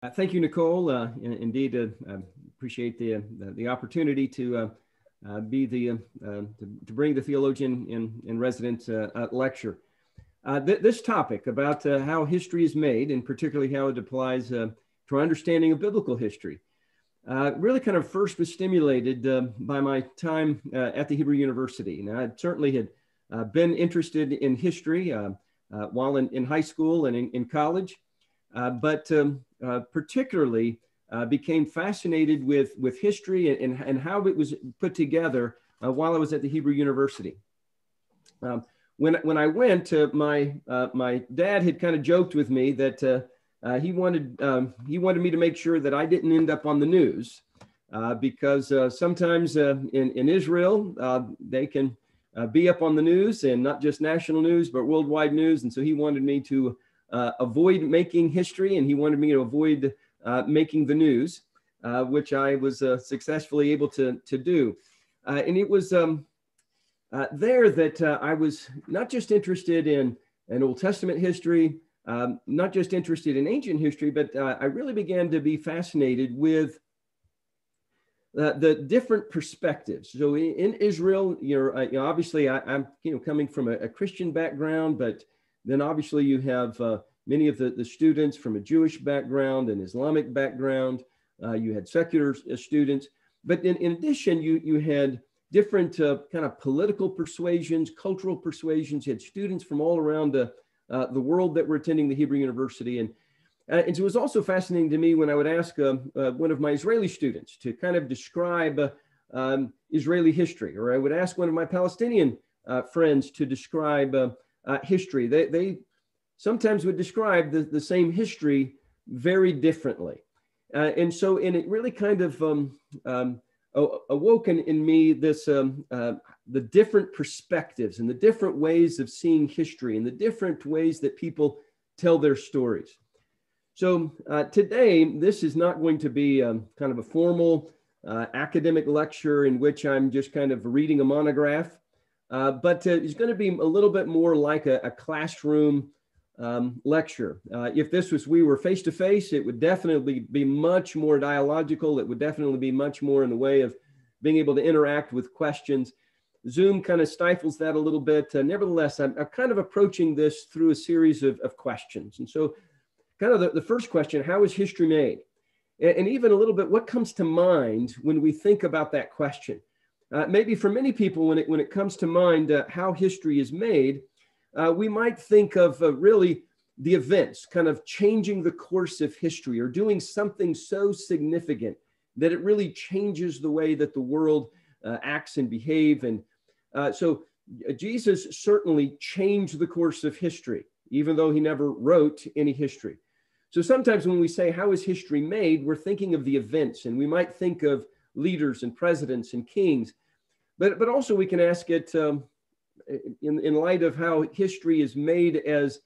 Uh, thank you, Nicole. Uh, indeed, uh, I appreciate the, the opportunity to uh, uh, be the, uh, to, to, bring the theologian in, in resident lecture. Th this topic about how history is made, and particularly how it applies to our understanding of biblical history, really kind of first was stimulated by my time at the Hebrew University. Now, I certainly had been interested in history while in, in high school and in, in college. Uh, but um, uh, particularly uh, became fascinated with, with history and, and, how it was put together while I was at the Hebrew University. Um, when, when I went, my, my dad had kind of joked with me that uh, he wanted um, he wanted me to make sure that I didn't end up on the news uh, because uh, sometimes in in Israel they can be up on the news and not just national news but worldwide news, and so he wanted me to uh, avoid making history and he wanted me to avoid uh, making the news, uh, which I was uh, successfully able to, to do. Uh, and it was um, uh, there that I was not just interested in an Old Testament history, um, not just interested in ancient history, but I really began to be fascinated with uh, the different perspectives. So in, in Israel, you're, uh, you know, obviously I, am you know coming from a, a, Christian background, but then obviously you have uh, many of the, the students from a Jewish background and Islamic background. Uh, you had secular uh, students. But in, in addition, you, you had different uh, kind of political persuasions, cultural persuasions. You had students from all around the, uh, the world that were attending the Hebrew University. And, uh, and so it was also fascinating to me when I would ask one of my Israeli students to kind of describe um, Israeli history, or I would ask one of my Palestinian friends to describe uh, history. They, they sometimes would describe the, the same history very differently. Uh, and so, and it really kind of um, um, awoken in me this um, uh, the different perspectives and the different ways of seeing history and the different ways that people tell their stories. So uh, today, this is not going to be um, kind of a formal uh, academic lecture in which I'm just kind of reading a monograph. Uh, but uh, it's going to be a little bit more like a, a classroom um, lecture. Uh, if this was we were face to face, it would definitely be much more dialogical. It would definitely be much more in the way of being able to interact with questions. Zoom kind of stifles that a little bit. Uh, nevertheless, I'm, I'm, kind of approaching this through a series of, of questions. And so, kind of the, the first question how is history made? And, and even a little bit, what comes to mind when we think about that question? Uh, maybe for many people, when it, when it comes to mind uh, how history is made, uh, we might think of uh, really the events kind of changing the course of history or doing something so significant that it really changes the way that the world uh, acts and behave. And uh, so Jesus certainly changed the course of history, even though he never wrote any history. So sometimes when we say, How is history made? we're thinking of the events, and we might think of leaders and presidents and kings. But, but also we can ask it um, in, in light of how history is made as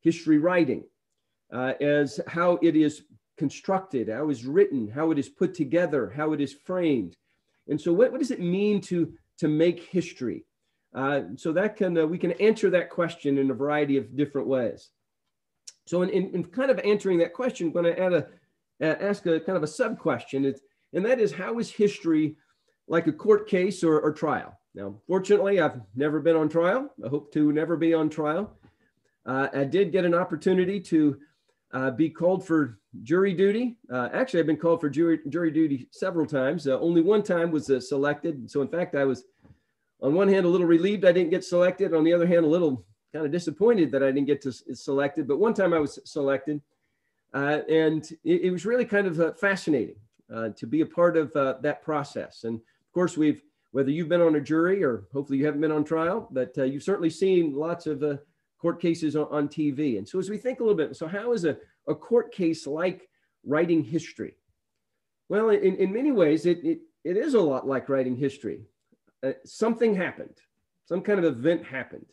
history writing, uh, as how it is constructed, how it is written, how it is put together, how it is framed. And so what, what does it mean to, to make history? Uh, so that can, uh, we can answer that question in a variety of different ways. So in, in, in kind of answering that question, I'm going to add a, ask a kind of a sub question. It's, and that is how is history like a court case or, or trial? Now, fortunately, I've never been on trial. I hope to never be on trial. Uh, I did get an opportunity to uh, be called for jury duty. Uh, actually, I've been called for jury, jury duty several times. Uh, only one time was uh, selected. So, in fact, I was on one hand a little relieved I didn't get selected. On the other hand, a little kind of disappointed that I didn't get to selected. But one time I was selected, uh, and it, it, was really kind of fascinating uh, to be a part of uh, that process. And of course, we've whether you've been on a jury or hopefully you haven't been on trial, but uh, you've certainly seen lots of uh, court cases on, on, TV. And so as we think a little bit, so how is a, a court case like writing history? Well, in, in many ways, it, it, it is a lot like writing history. Uh, something happened, some kind of event happened.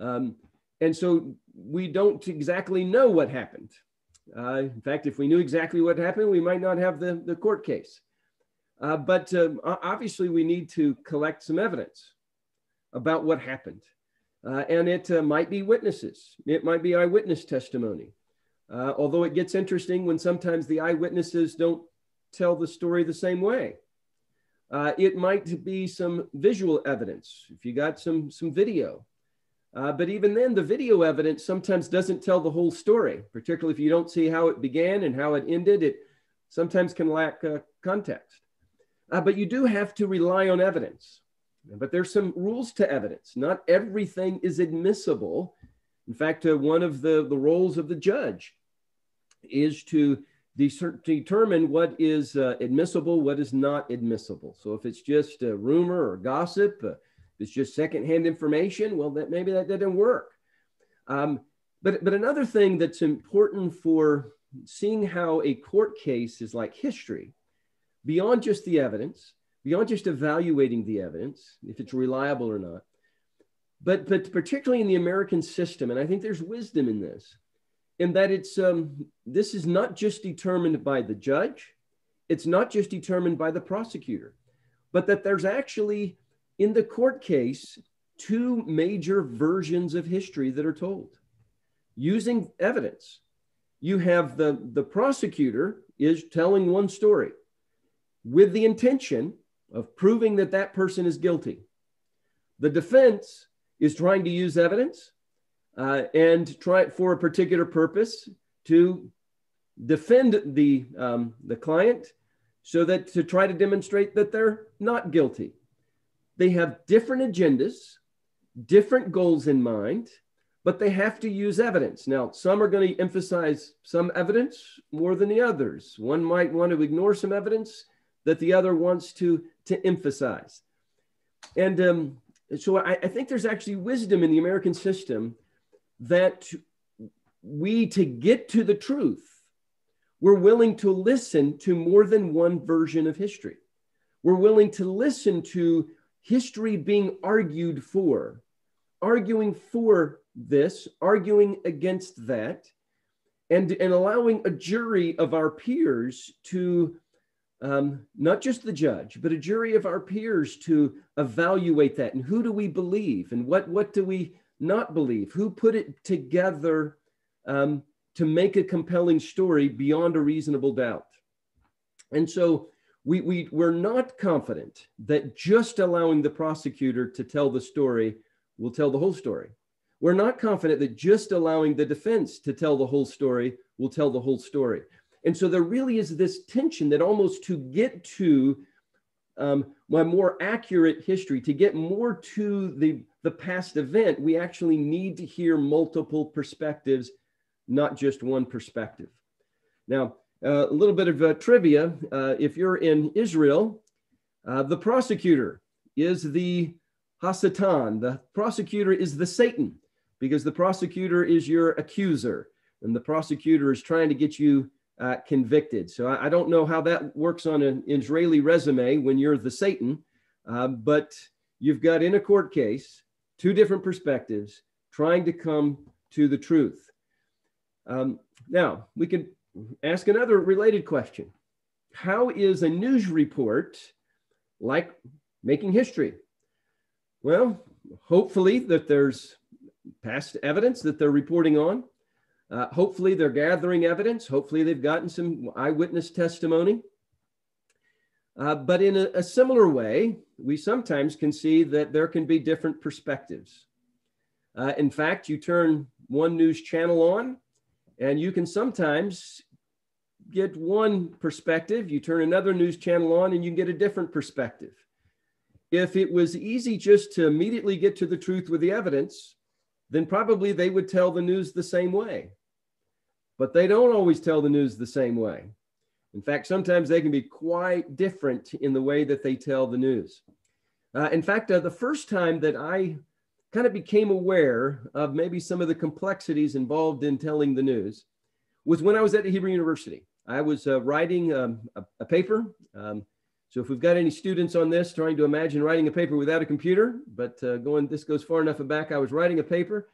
Um, and so we don't exactly know what happened. Uh, in fact, if we knew exactly what happened, we might not have the, the court case. Uh, but um, obviously, we need to collect some evidence about what happened. Uh, and it uh, might be witnesses, it might be eyewitness testimony. Uh, although it gets interesting when sometimes the eyewitnesses don't tell the story the same way. Uh, it might be some visual evidence if you got some some video. Uh, but even then, the video evidence sometimes doesn't tell the whole story, particularly if you don't see how it began and how it ended. It sometimes can lack uh, context. Uh, but you do have to rely on evidence. But there's some rules to evidence. Not everything is admissible. In fact, uh, one of the, the roles of the judge is to determine what is uh, admissible, what is not admissible. So if it's just a rumor or gossip, uh, it's just secondhand information, well, that maybe that didn't work. Um, but, but another thing that's important for seeing how a court case is like history, beyond just the evidence, beyond just evaluating the evidence, if it's reliable or not, but, but particularly in the American system, and I think there's wisdom in this, in that it's um, this is not just determined by the judge, it's not just determined by the prosecutor, but that there's actually in the court case two major versions of history that are told using evidence. You have the, the prosecutor is telling one story with the intention of proving that that person is guilty. The defense is trying to use evidence uh, and try it for a particular purpose to defend the, um, the client so that to try to demonstrate that they're not guilty. They have different agendas, different goals in mind, but they have to use evidence. Now, some are going to emphasize some evidence more than the others. One might want to ignore some evidence that the other wants to, to emphasize. And um, so I, I think there's actually wisdom in the American system that we, to get to the truth, we're willing to listen to more than one version of history. We're willing to listen to history being argued for, arguing for this, arguing against that, and, and allowing a jury of our peers to, um, not just the judge, but a jury of our peers to evaluate that. And who do we believe? And what, what do we not believe? Who put it together um, to make a compelling story beyond a reasonable doubt? And so we, we, we're not confident that just allowing the prosecutor to tell the story will tell the whole story. We're not confident that just allowing the defense to tell the whole story will tell the whole story. And so there really is this tension that almost to get to um, my more accurate history, to get more to the, the past event, we actually need to hear multiple perspectives, not just one perspective. Now, a little bit of uh, trivia uh, if you're in Israel, uh, the prosecutor is the Hasatan, the prosecutor is the Satan, because the prosecutor is your accuser, and the prosecutor is trying to get you uh, convicted. So I, I, don't know how that works on an Israeli resume when you're the Satan, uh, but you've got in a court case two different perspectives trying to come to the truth. Um, now, we can ask another related question How is a news report like making history? Well, hopefully, that there's past evidence that they're reporting on. Uh, hopefully, they're gathering evidence. Hopefully, they've gotten some eyewitness testimony. Uh, but in a, a, similar way, we sometimes can see that there can be different perspectives. Uh, in fact, you turn one news channel on, and you can sometimes get one perspective. You turn another news channel on, and you get a different perspective. If it was easy just to immediately get to the truth with the evidence, then probably they would tell the news the same way but they don't always tell the news the same way. In fact, sometimes they can be quite different in the way that they tell the news. Uh, in fact, uh, the first time that I kind of became aware of maybe some of the complexities involved in telling the news was when I was at Hebrew University. I was uh, writing um, a, a, paper. Um, so if we've got any students on this trying to imagine writing a paper without a computer, but uh, going this goes far enough back, I was writing a paper,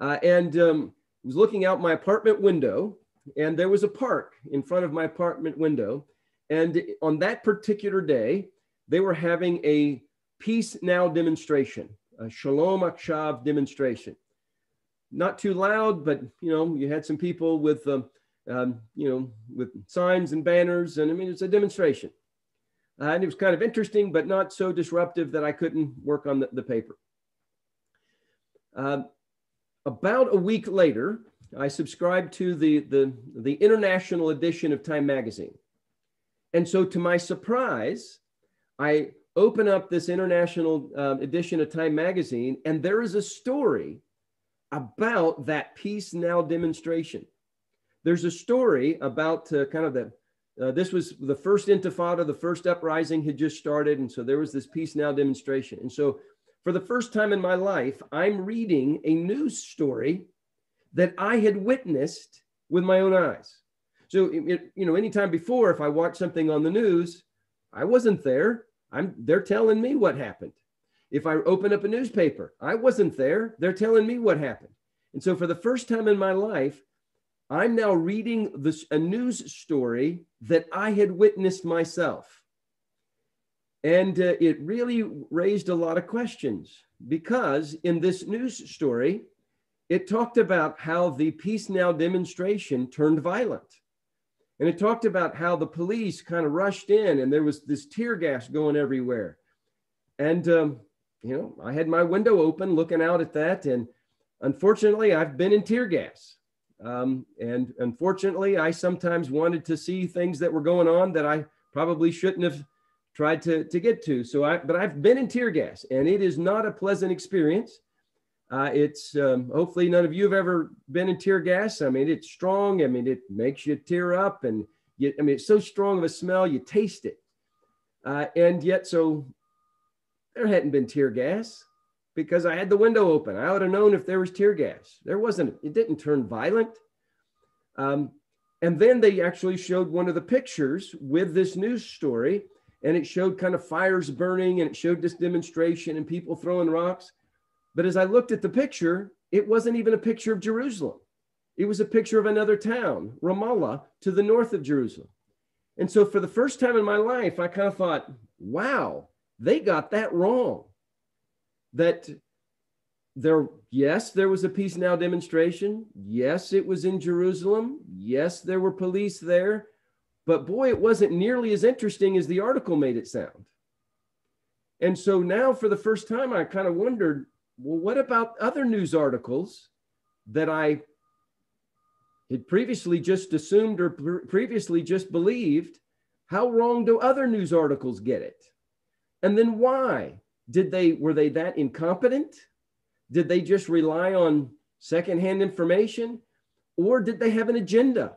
uh, and um, was looking out my apartment window, and there was a park in front of my apartment window. And on that particular day, they were having a Peace Now demonstration, a Shalom Akshav demonstration. not too loud, but you know, you had some people with, um, um, you know, with signs and banners, and I mean, it's a demonstration. Uh, and it was kind of interesting, but not so disruptive that I couldn't work on the, the paper. Uh, about a week later, I subscribed to the, the, the international edition of Time Magazine. And so, to my surprise, I open up this international uh, edition of Time Magazine, and there is a story about that Peace Now demonstration. There's a story about uh, kind of the uh, this was the first intifada, the first uprising had just started. And so there was this Peace Now demonstration. And so for the first time in my life, I'm reading a news story that I had witnessed with my own eyes. So, it, you know, anytime before, if I watched something on the news, I wasn't there. I'm, they're telling me what happened. If I open up a newspaper, I wasn't there. They're telling me what happened. And so, for the first time in my life, I'm now reading this, a news story that I had witnessed myself. And uh, it really raised a lot of questions because in this news story, it talked about how the Peace Now demonstration turned violent. And it talked about how the police kind of rushed in and there was this tear gas going everywhere. And, um, you know, I had my window open looking out at that. And unfortunately, I've been in tear gas. Um, and unfortunately, I sometimes wanted to see things that were going on that I probably shouldn't have tried to, to get to. So I, but I've been in tear gas and it is not a pleasant experience. Uh, it's um, hopefully none of you have ever been in tear gas. I mean, it's strong. I mean, it makes you tear up and you, I mean, it's so strong of a smell, you taste it. Uh, and yet, so there hadn't been tear gas because I had the window open. I would have known if there was tear gas. There wasn't, it didn't turn violent. Um, and then they actually showed one of the pictures with this news story, and it showed kind of fires burning and it showed this demonstration and people throwing rocks. But as I looked at the picture, it wasn't even a picture of Jerusalem. It was a picture of another town, Ramallah, to the north of Jerusalem. And so for the first time in my life, I kind of thought, wow, they got that wrong that there, yes, there was a Peace Now demonstration. Yes, it was in Jerusalem. Yes, there were police there. But boy, it wasn't nearly as interesting as the article made it sound. And so now, for the first time, I kind of wondered well, what about other news articles that I had previously just assumed or pre- previously just believed? How wrong do other news articles get it? And then why? Did they were they that incompetent? Did they just rely on secondhand information? Or did they have an agenda?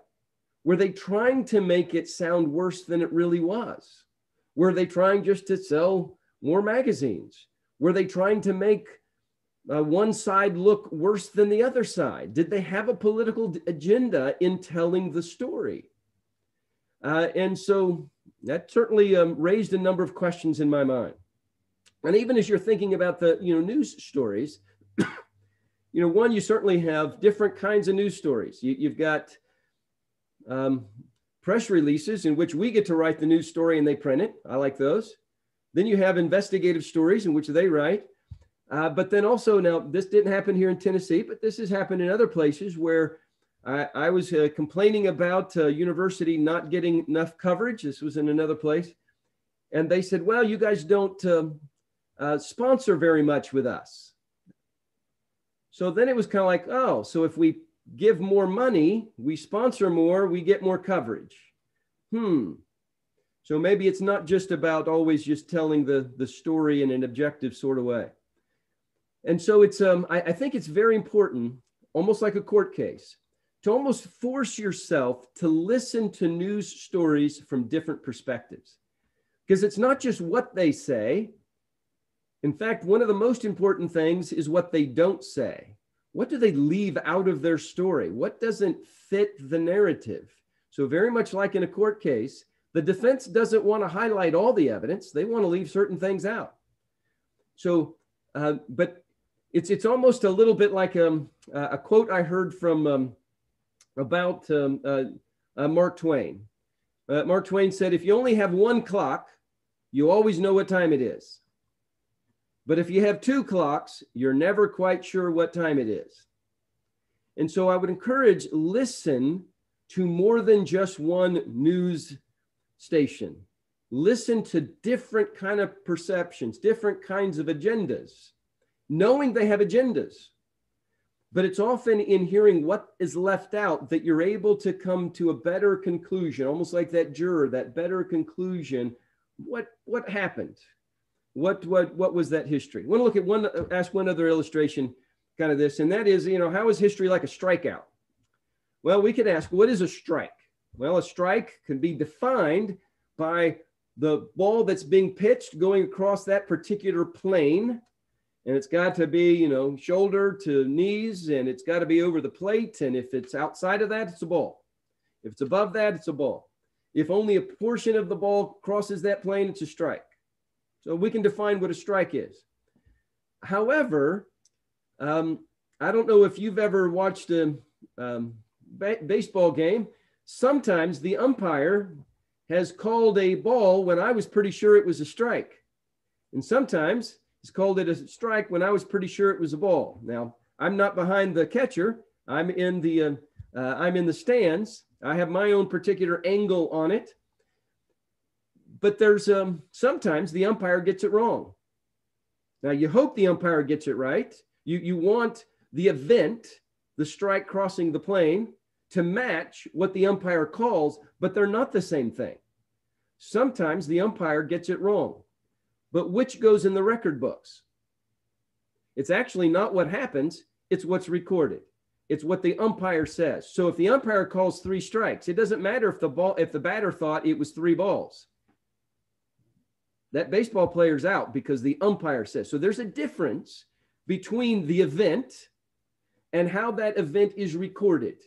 Were they trying to make it sound worse than it really was? Were they trying just to sell more magazines? Were they trying to make uh, one side look worse than the other side? Did they have a political agenda in telling the story? Uh, and so that certainly um, raised a number of questions in my mind and even as you're thinking about the you know news stories, you know one you certainly have different kinds of news stories. You, have got um, press releases in which we get to write the news story and they print it. I like those. Then you have investigative stories in which they write. Uh, but then also now this didn't happen here in Tennessee, but this has happened in other places where I, I was uh, complaining about uh, university not getting enough coverage. This was in another place, and they said, "Well, you guys don't um, uh, sponsor very much with us. So then it was kind of like, oh, so if we give more money, we sponsor more, we get more coverage. Hmm. So maybe it's not just about always just telling the, the story in an objective sort of way. And so it's um, I, I think it's very important, almost like a court case, to almost force yourself to listen to news stories from different perspectives. Because it's not just what they say, in fact, one of the most important things is what they don't say. What do they leave out of their story? What doesn't fit the narrative? So, very much like in a court case, the defense doesn't want to highlight all the evidence, they want to leave certain things out. So, uh, but it's, it's almost a little bit like um, a quote I heard from um, about um, uh, uh, Mark Twain. Uh, Mark Twain said, If you only have one clock, you always know what time it is. But if you have two clocks, you're never quite sure what time it is. And so I would encourage listen to more than just one news station. Listen to different kind of perceptions, different kinds of agendas, knowing they have agendas. But it's often in hearing what is left out that you're able to come to a better conclusion, almost like that juror, that better conclusion. What what happened? What what what was that history? I want to look at one ask one other illustration, kind of this, and that is, you know, how is history like a strikeout? Well, we could ask, what is a strike? Well, a strike can be defined by the ball that's being pitched going across that particular plane. And it's got to be, you know, shoulder to knees, and it's got to be over the plate. And if it's outside of that, it's a ball. If it's above that, it's a ball. If only a portion of the ball crosses that plane, it's a strike. So we can define what a strike is. However, um, I don't know if you've ever watched a um, ba- baseball game. Sometimes the umpire has called a ball when I was pretty sure it was a strike. And sometimes he's called it a strike when I was pretty sure it was a ball. Now, I'm not behind the catcher. I'm in the uh, uh, I'm in the stands. I have my own particular angle on it. But there's um, sometimes the umpire gets it wrong. Now you hope the umpire gets it right. You you want the event, the strike crossing the plane, to match what the umpire calls, but they're not the same thing. Sometimes the umpire gets it wrong, but which goes in the record books? It's actually not what happens, it's what's recorded. It's what the umpire says. So if the umpire calls three strikes, it doesn't matter if the ball if the batter thought it was three balls. That baseball player's out because the umpire says. So there's a difference between the event and how that event is recorded.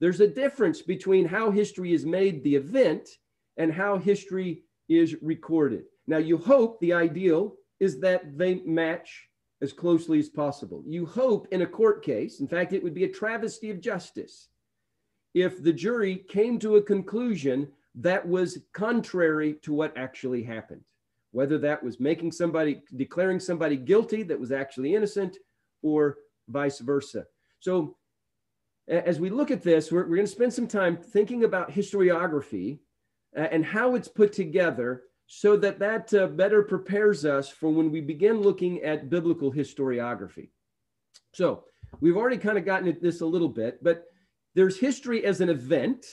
There's a difference between how history is made the event and how history is recorded. Now, you hope the ideal is that they match as closely as possible. You hope in a court case, in fact, it would be a travesty of justice if the jury came to a conclusion that was contrary to what actually happened, whether that was making somebody, declaring somebody guilty that was actually innocent, or vice versa. So as we look at this, we're, we're going to spend some time thinking about historiography uh, and how it's put together so that that uh, better prepares us for when we begin looking at biblical historiography. So we've already kind of gotten at this a little bit, but there's history as an event,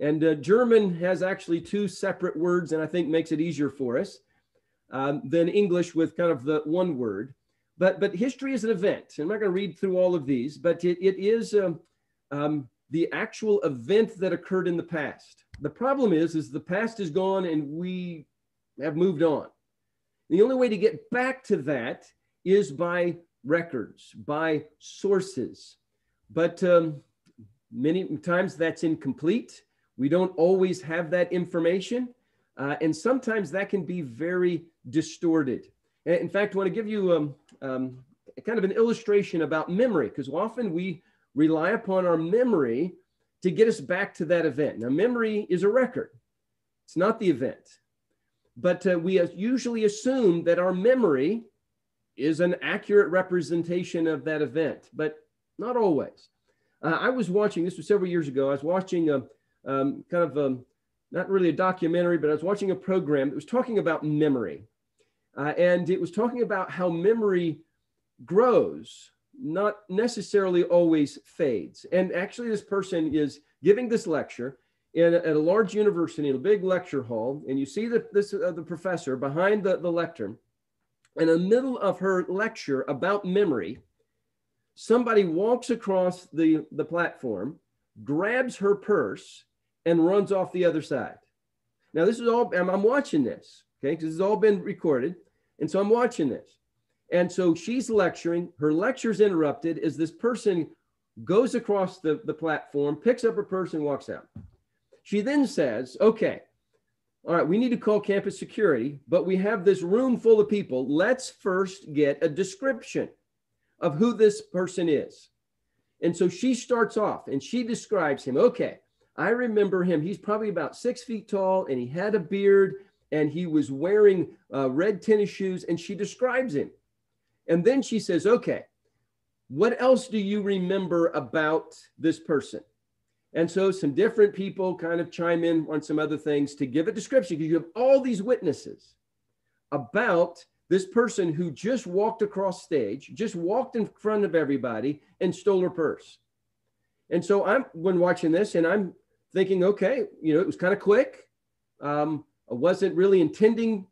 and uh, German has actually two separate words, and I think makes it easier for us um, than English with kind of the one word. But but history is an event. I'm not going to read through all of these, but it, it is. Um, um, the actual event that occurred in the past. The problem is, is the past is gone and we have moved on. The only way to get back to that is by records, by sources. But um, many times that's incomplete. We don't always have that information. Uh, and sometimes that can be very distorted. In fact, I want to give you um, um, kind of an illustration about memory, because often we rely upon our memory to get us back to that event. Now, memory is a record, it's not the event. But uh, we usually assume that our memory is an accurate representation of that event, but not always. Uh, I was watching, this was several years ago, I was watching a um, kind of a, not really a documentary, but I was watching a program that was talking about memory. Uh, and it was talking about how memory grows not necessarily always fades. And actually, this person is giving this lecture in, at a large university in a big lecture hall, and you see the, this, uh, the professor behind the, the lectern. In the middle of her lecture about memory, somebody walks across the, the platform, grabs her purse, and runs off the other side. Now, this is all, I'm, I'm watching this, okay, because it's all been recorded. And so I'm watching this. And so she's lecturing, her lecture's interrupted as this person goes across the, the platform, picks up her purse, and walks out. She then says, Okay, all right, we need to call campus security, but we have this room full of people. Let's first get a description of who this person is. And so she starts off and she describes him. Okay, I remember him. He's probably about six feet tall and he had a beard and he was wearing uh, red tennis shoes. And she describes him. And then she says, okay, what else do you remember about this person? And so some different people kind of chime in on some other things to give a description because you have all these witnesses about this person who just walked across stage, just walked in front of everybody and stole her purse. And so I'm when watching this and I'm thinking, okay, you know, it was kind of quick. Um, I wasn't really intending,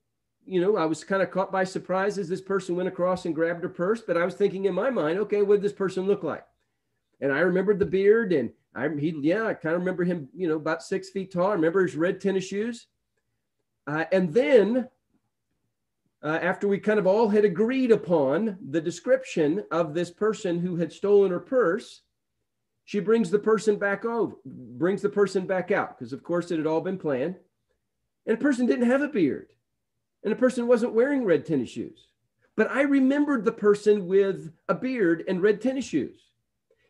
you know, I was kind of caught by surprise as this person went across and grabbed her purse, but I was thinking in my mind, okay, what did this person look like? And I remembered the beard and I he yeah, I kind of remember him, you know, about six feet tall. I remember his red tennis shoes. Uh, and then uh, after we kind of all had agreed upon the description of this person who had stolen her purse, she brings the person back over, brings the person back out, because of course it had all been planned. And a person didn't have a beard, and a person wasn't wearing red tennis shoes. But I remembered the person with a beard and red tennis shoes.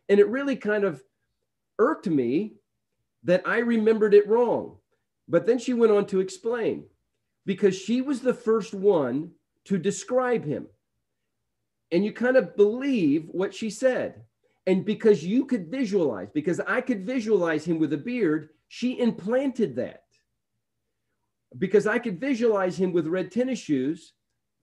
And it really kind of irked me that I remembered it wrong. But then she went on to explain because she was the first one to describe him. And you kind of believe what she said. And because you could visualize, because I could visualize him with a beard, she implanted that. Because I could visualize him with red tennis shoes,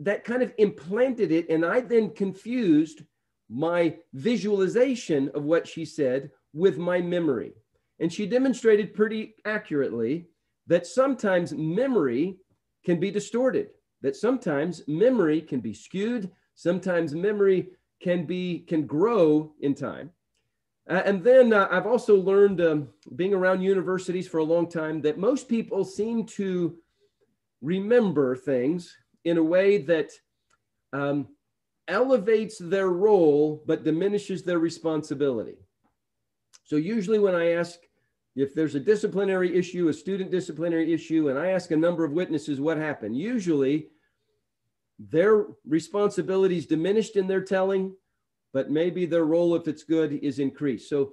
that kind of implanted it. And I then confused my visualization of what she said with my memory. And she demonstrated pretty accurately that sometimes memory can be distorted, that sometimes memory can be skewed, sometimes memory can be can grow in time. Uh, and then uh, I've also learned, um, being around universities for a long time, that most people seem to remember things in a way that um, elevates their role but diminishes their responsibility. So usually when I ask if there's a disciplinary issue, a student disciplinary issue, and I ask a number of witnesses what happened, usually their responsibilities diminished in their telling, but maybe their role, if it's good, is increased. So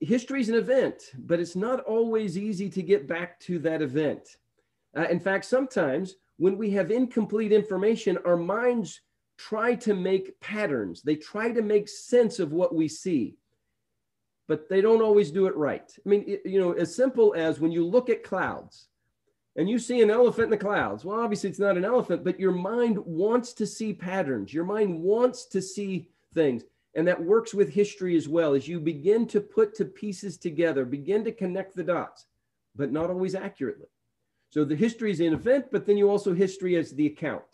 history is an event, but it's not always easy to get back to that event. Uh, in fact, sometimes when we have incomplete information, our minds try to make patterns. They try to make sense of what we see but they don't always do it right. I mean, you know, as simple as when you look at clouds and you see an elephant in the clouds. Well, obviously it's not an elephant, but your mind wants to see patterns. Your mind wants to see things. And that works with history as well as you begin to put to pieces together, begin to connect the dots, but not always accurately. So the history is an event, but then you also history as the account.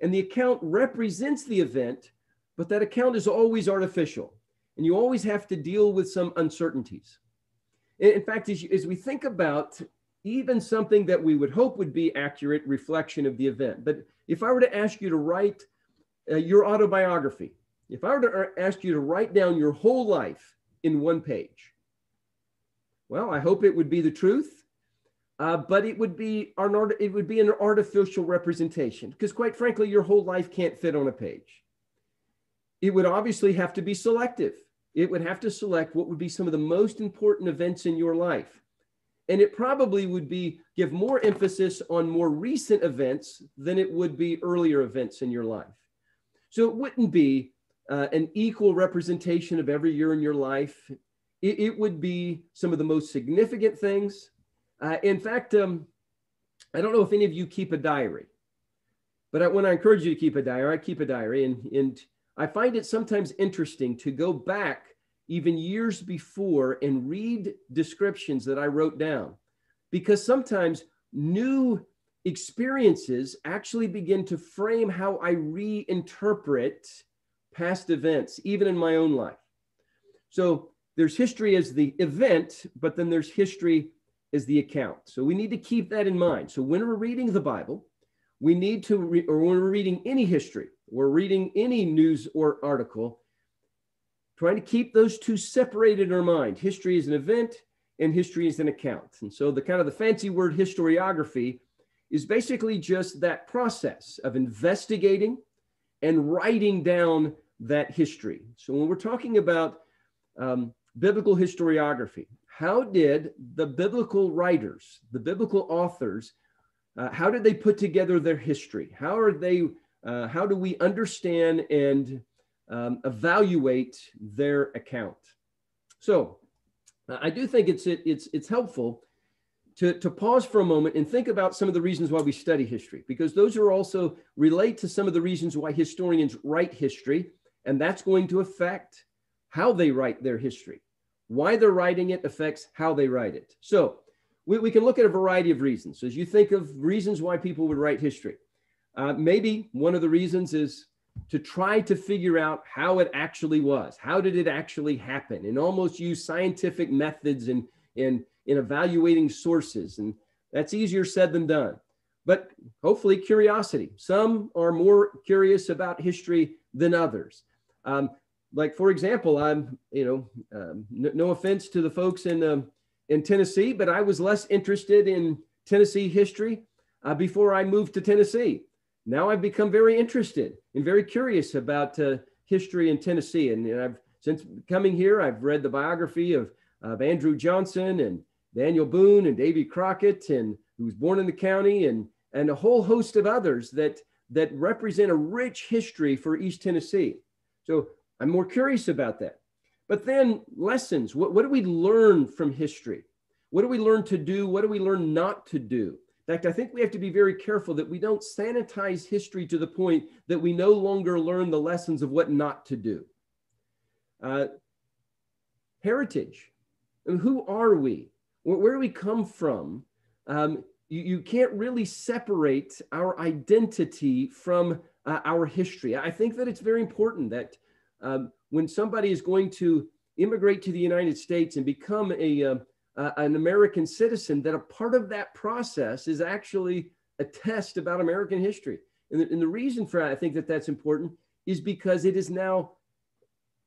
And the account represents the event, but that account is always artificial and you always have to deal with some uncertainties. In fact, as, you, as, we think about even something that we would hope would be accurate reflection of the event, but if I were to ask you to write uh, your autobiography, if I were to ask you to write down your whole life in one page, well, I hope it would be the truth, uh, but it would be an it would be an artificial representation because, quite frankly, your whole life can't fit on a page. It would obviously have to be selective it would have to select what would be some of the most important events in your life. And it probably would be give more emphasis on more recent events than it would be earlier events in your life. So it wouldn't be uh, an equal representation of every year in your life. It, it would be some of the most significant things. Uh, in fact, um, I don't know if any of you keep a diary, but I, when I encourage you to keep a diary, I keep a diary. And, and I find it sometimes interesting to go back even years before and read descriptions that I wrote down because sometimes new experiences actually begin to frame how I reinterpret past events, even in my own life. So there's history as the event, but then there's history as the account. So we need to keep that in mind. So when we're reading the Bible, we need to, re- or when we're reading any history, we're reading any news or article, trying to keep those two separated in our mind. History is an event and history is an account. And so the kind of the fancy word historiography is basically just that process of investigating and writing down that history. So when we're talking about um, biblical historiography, how did the biblical writers, the biblical authors, uh, how did they put together their history? How are they? Uh, how do we understand and um, evaluate their account. So I do think it's, it, it's, it's helpful to, to pause for a moment and think about some of the reasons why we study history, because those are also relate to some of the reasons why historians write history, and that's going to affect how they write their history. Why they're writing it affects how they write it. So we, we can look at a variety of reasons. So as you think of reasons why people would write history, uh, maybe one of the reasons is to try to figure out how it actually was. How did it actually happen? And almost use scientific methods and in, in evaluating sources. And that's easier said than done. But hopefully, curiosity. Some are more curious about history than others. Um, like, for example, I'm, you know, um, no, no, offense to the folks in, um, in Tennessee, but I was less interested in Tennessee history uh, before I moved to Tennessee. Now I've become very interested and very curious about uh, history in Tennessee. And, and I've, since coming here, I've read the biography of of Andrew Johnson and Daniel Boone and Davy Crockett, and who was born in the county, and and a whole host of others that that represent a rich history for East Tennessee. So I'm more curious about that. But then lessons. What, what do we learn from history? What do we learn to do? What do we learn not to do? In fact, I think we have to be very careful that we don't sanitize history to the point that we no longer learn the lessons of what not to do. Uh, heritage. Who are we? Where, where do we come from? Um, you, you, can't really separate our identity from uh, our history. I think that it's very important that um, when somebody is going to immigrate to the United States and become a, uh, uh, an American citizen, that a part of that process is actually a test about American history. And the, and the reason for I think that that's important is because it is now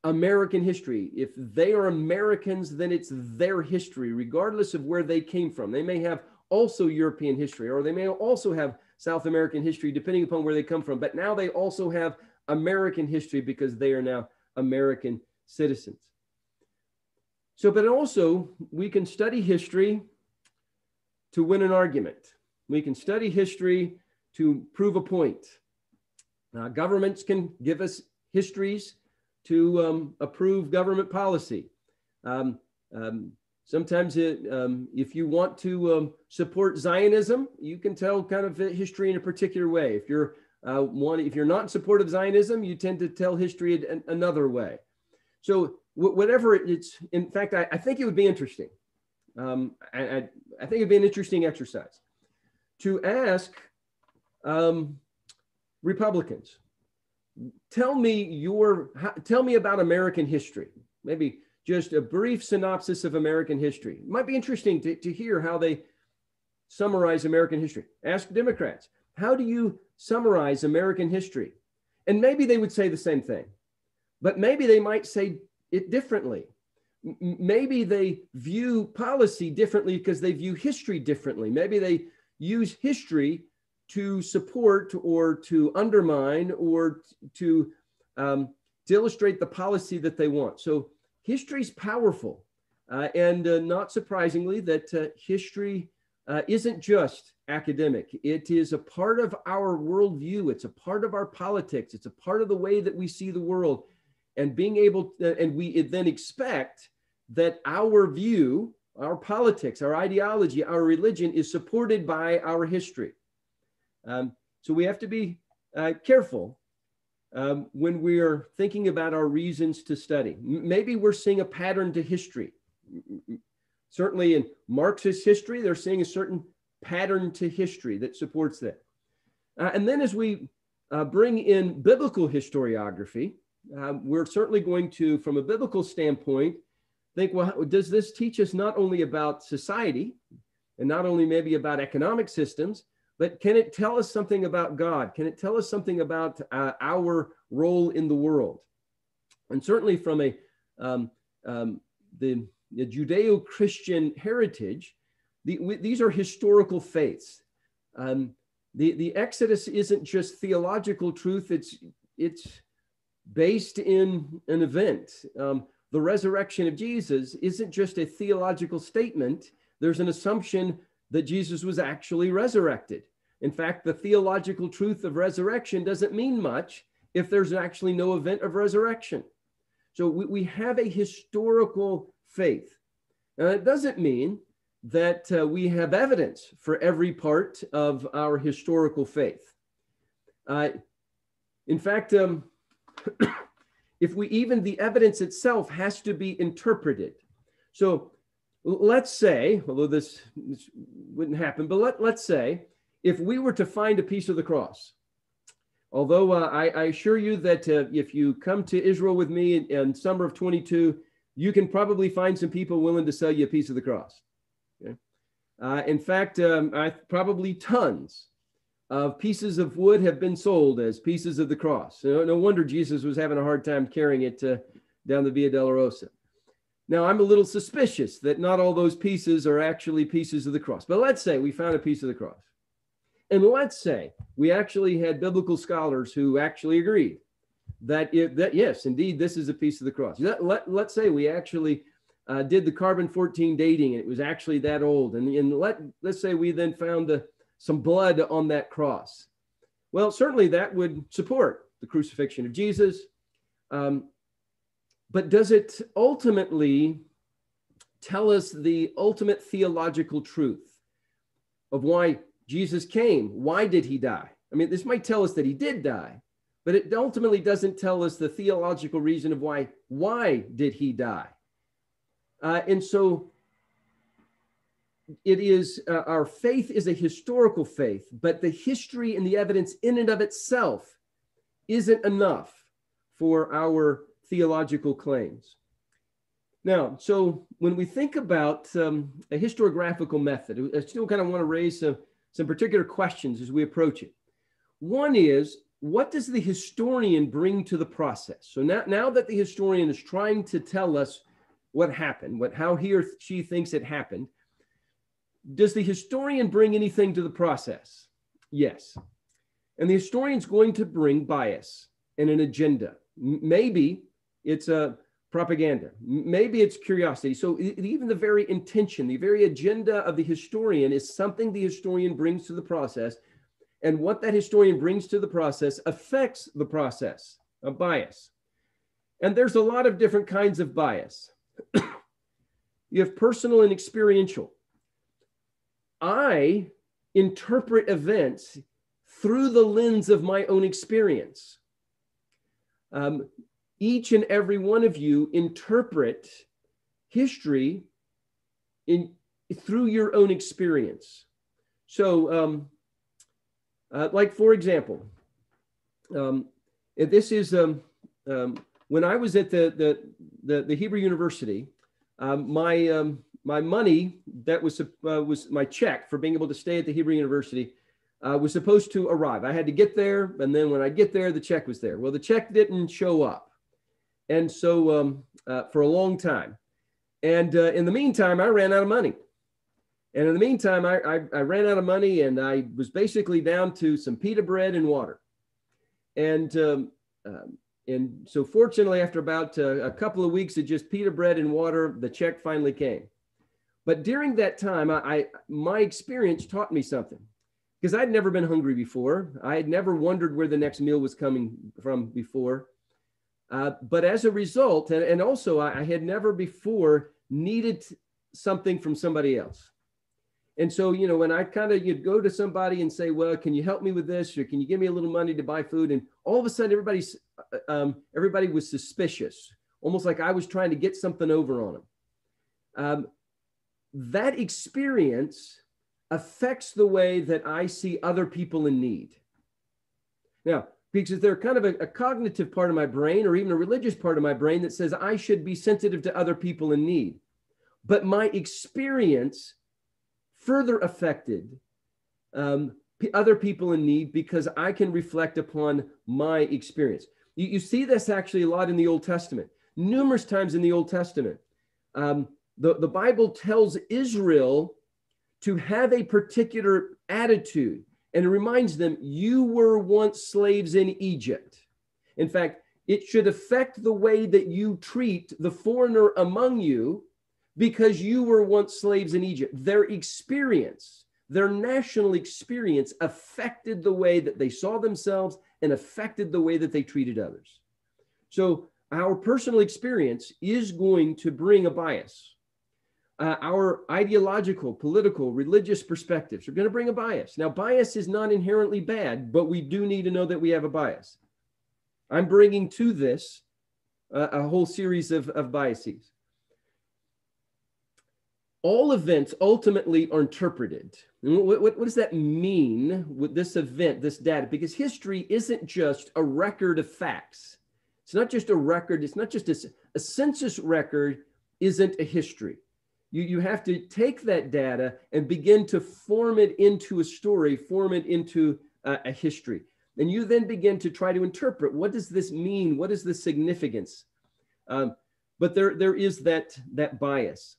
American history. If they are Americans, then it's their history, regardless of where they came from. They may have also European history, or they may also have South American history, depending upon where they come from. But now they also have American history because they are now American citizens. So, but also, we can study history to win an argument. We can study history to prove a point. Uh, governments can give us histories to um, approve government policy. Um, um, sometimes it, um, if you want to um, support Zionism, you can tell kind of history in a particular way. If you're uh, one, if you're not in support of Zionism, you tend to tell history another way. So whatever it's, in fact, I, I, think it would be interesting. Um, I, I, I, think it'd be an interesting exercise to ask Republicans tell me your tell me about American history. Maybe just a brief synopsis of American history. It might be interesting to, to hear how they summarize American history. Ask Democrats, how do you summarize American history? And maybe they would say the same thing, but maybe they might say it differently. maybe they view policy differently because they view history differently. Maybe they use history to support or to undermine or to, um, to illustrate the policy that they want. So history is powerful. Uh, and uh, not surprisingly, that uh, history uh, isn't just academic. It is a part of our worldview. It's a part of our politics. It's a part of the way that we see the world. And being able, to, and we then expect that our view, our politics, our ideology, our religion is supported by our history. Um, so we have to be uh, careful um, when we're thinking about our reasons to study. Maybe we're seeing a pattern to history. Certainly in Marxist history, they're seeing a certain pattern to history that supports that. Uh, and then as we uh, bring in biblical historiography, um, we're certainly going to, from a biblical standpoint, think, well, does this teach us not only about society and not only maybe about economic systems, but can it tell us something about God? Can it tell us something about uh, our role in the world? And certainly from a um, um, the, the Judeo-Christian heritage, the, these are historical faiths. Um, the, the Exodus isn't just theological truth, it's, it's based in an event. Um, the resurrection of Jesus isn't just a theological statement, there's an assumption that Jesus was actually resurrected. In fact, the theological truth of resurrection doesn't mean much if there's actually no event of resurrection. So we, we have a historical faith. Now, that doesn't mean that uh, we have evidence for every part of our historical faith. Uh, in fact, um, if we even the evidence itself has to be interpreted. So let's say, although this, this wouldn't happen, but let, let's say if we were to find a piece of the cross, although uh, I, I, assure you that uh, if you come to Israel with me in, in, summer of 22, you can probably find some people willing to sell you a piece of the cross. Okay? Uh, in fact, um, I, probably tons of pieces of wood have been sold as pieces of the cross. No, wonder Jesus was having a hard time carrying it uh, down the Via Dolorosa. Now, I'm a little suspicious that not all those pieces are actually pieces of the cross, but let's say we found a piece of the cross. And let's say we actually had biblical scholars who actually agreed that, if, that yes, indeed, this is a piece of the cross. Let, let, let's say we actually uh, did the carbon 14 dating and it was actually that old. And, and let, let's say we then found the, some blood on that cross. Well, certainly that would support the crucifixion of Jesus. Um, but does it ultimately tell us the ultimate theological truth of why Jesus came? Why did he die? I mean, this might tell us that he did die, but it ultimately doesn't tell us the theological reason of why why did he die. Uh, and so it is uh, our faith is a historical faith, but the history and the evidence in and of itself isn't enough for our theological claims. Now, so when we think about um, a historiographical method, I still kind of want to raise some, some particular questions as we approach it. One is, what does the historian bring to the process? So now, now that the historian is trying to tell us what happened, what how he or she thinks it happened, does the historian bring anything to the process? Yes. And the historian's going to bring bias and an agenda. Maybe it's a propaganda. Maybe it's curiosity. So even the very intention, the very agenda of the historian is something the historian brings to the process. And what that historian brings to the process affects the process of bias. And there's a lot of different kinds of bias. you have personal and experiential. I interpret events through the lens of my own experience. Um, each and every one of you interpret history in through your own experience. So, um, uh, like for example, um, this is um, um, when I was at the the the, the Hebrew University. Um, my um, my money that was uh, was my check for being able to stay at the Hebrew University uh, was supposed to arrive. I had to get there, and then when I get there, the check was there. Well, the check didn't show up. And so um, uh, for a long time. And uh, in the meantime, I ran out of money. And in the meantime, I, I, I, ran out of money and I was basically down to some pita bread and water. And, um, um, and so fortunately, after about uh, a couple of weeks of just pita bread and water, the check finally came. But during that time, I, I my experience taught me something because I'd never been hungry before. I had never wondered where the next meal was coming from before. Uh, but as a result, and, and also I, I, had never before needed something from somebody else. And so, you know, when I kind of, you'd go to somebody and say, well, can you help me with this? Or can you give me a little money to buy food? And all of a sudden everybody's, uh, um, everybody was suspicious, almost like I was trying to get something over on them. Um, that experience affects the way that I see other people in need. Now, because they're kind of a, a, cognitive part of my brain or even a religious part of my brain that says I should be sensitive to other people in need. But my experience further affected um, other people in need because I can reflect upon my experience. You, you, see this actually a lot in the Old Testament. Numerous times in the Old Testament, um, the, the Bible tells Israel to have a particular attitude and it reminds them, you were once slaves in Egypt. In fact, it should affect the way that you treat the foreigner among you because you were once slaves in Egypt. Their experience, their national experience affected the way that they saw themselves and affected the way that they treated others. So our personal experience is going to bring a bias. Uh, our ideological, political, religious perspectives are going to bring a bias. Now, bias is not inherently bad, but we do need to know that we have a bias. I'm bringing to this uh, a whole series of, of biases. All events ultimately are interpreted. What, what, what, does that mean with this event, this data? Because history isn't just a record of facts. It's not just a record. It's not just a, a census record isn't a history. You, you have to take that data and begin to form it into a story, form it into a, a history. And you then begin to try to interpret what does this mean? What is the significance? Um, but there, there is that, that bias.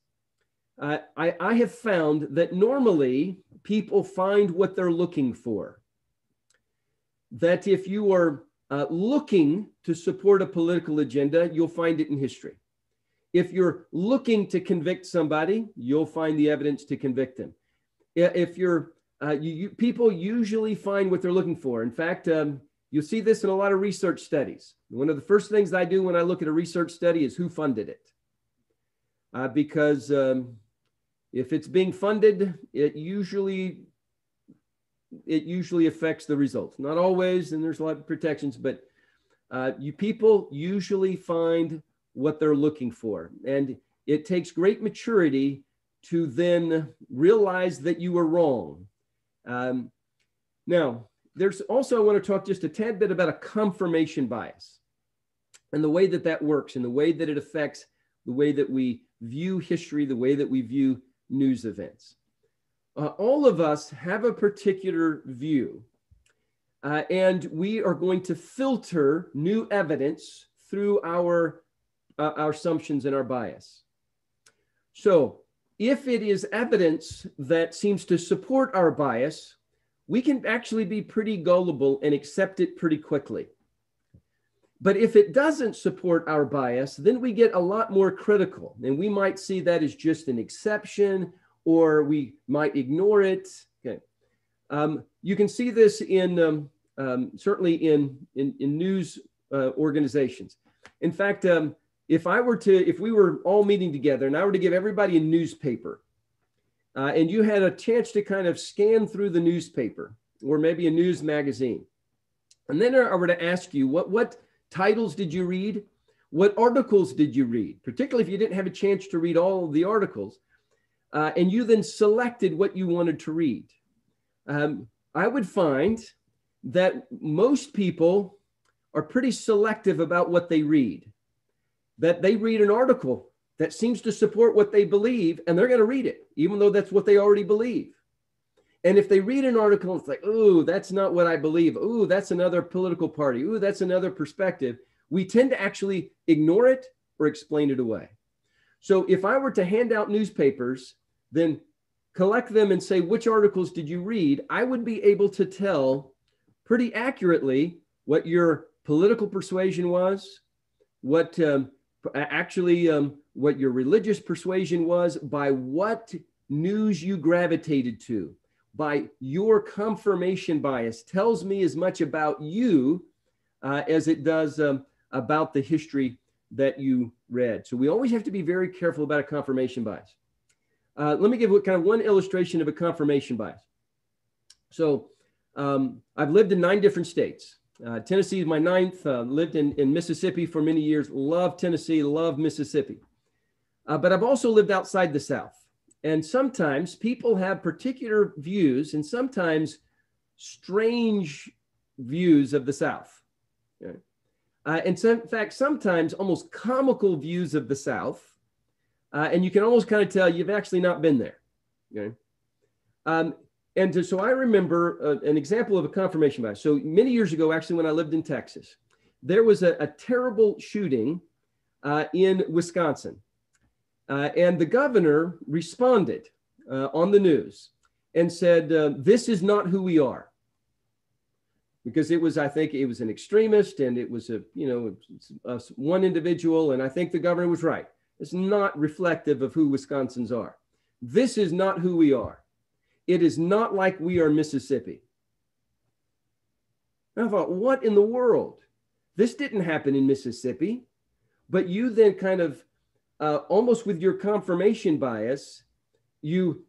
Uh, I, I have found that normally people find what they're looking for. That if you are uh, looking to support a political agenda, you'll find it in history. If you're looking to convict somebody, you'll find the evidence to convict them. If you're uh, you, you, people usually find what they're looking for. In fact, um, you'll see this in a lot of research studies. One of the first things I do when I look at a research study is who funded it. Uh, because um, if it's being funded, it usually it usually affects the results. Not always, and there's a lot of protections, but uh, you people usually find what they're looking for, and it takes great maturity to then realize that you were wrong um, now, there's also, I want to talk just a tad bit about a confirmation bias and the way that that works and the way that it affects the way that we view history, the way that we view news events. Uh, all of us have a particular view, uh, and we are going to filter new evidence through our, uh, our assumptions and our bias. So, if it is evidence that seems to support our bias, we can actually be pretty gullible and accept it pretty quickly. But if it doesn't support our bias, then we get a lot more critical. And we might see that as just an exception or we might ignore it. Okay. Um, you can see this in um, um, certainly in, in, in news uh, organizations. In fact, um, if I were to, if we were all meeting together and I were to give everybody a newspaper, uh, and you had a chance to kind of scan through the newspaper or maybe a news magazine, and then I were to ask you, what, what titles did you read? What articles did you read? Particularly if you didn't have a chance to read all the articles, uh, and you then selected what you wanted to read. Um, I would find that most people are pretty selective about what they read that they read an article that seems to support what they believe and they're going to read it, even though that's what they already believe. And if they read an article, and it's like, ooh, that's not what I believe. Ooh, that's another political party. Ooh, that's another perspective. We tend to actually ignore it or explain it away. So if I were to hand out newspapers, then collect them and say, which articles did you read? I would be able to tell pretty accurately what your political persuasion was, what um, actually um, what your religious persuasion was, by what news you gravitated to, by your confirmation bias, tells me as much about you uh, as it does um, about the history that you read. So we always have to be very careful about a confirmation bias. Uh, let me give kind of one illustration of a confirmation bias. So um, I've lived in nine different states. Uh, Tennessee is my ninth. Uh, lived in, in Mississippi for many years. Love Tennessee, love Mississippi. Uh, but I've also lived outside the South. And sometimes people have particular views and sometimes strange views of the South. Okay? Uh, and so, in fact, sometimes almost comical views of the South. Uh, and you can almost kind of tell you've actually not been there. Okay? Um, and so I remember uh, an example of a confirmation bias. So many years ago, actually, when I lived in Texas, there was a, a terrible shooting uh, in Wisconsin. Uh, and the governor responded uh, on the news and said, uh, This is not who we are. Because it was, I think, it was an extremist and it was a, you know, a, one individual. And I think the governor was right. It's not reflective of who Wisconsins are. This is not who we are. It is not like we are Mississippi. And I thought, what in the world? This didn't happen in Mississippi. But you then kind of, uh, almost with your confirmation bias, you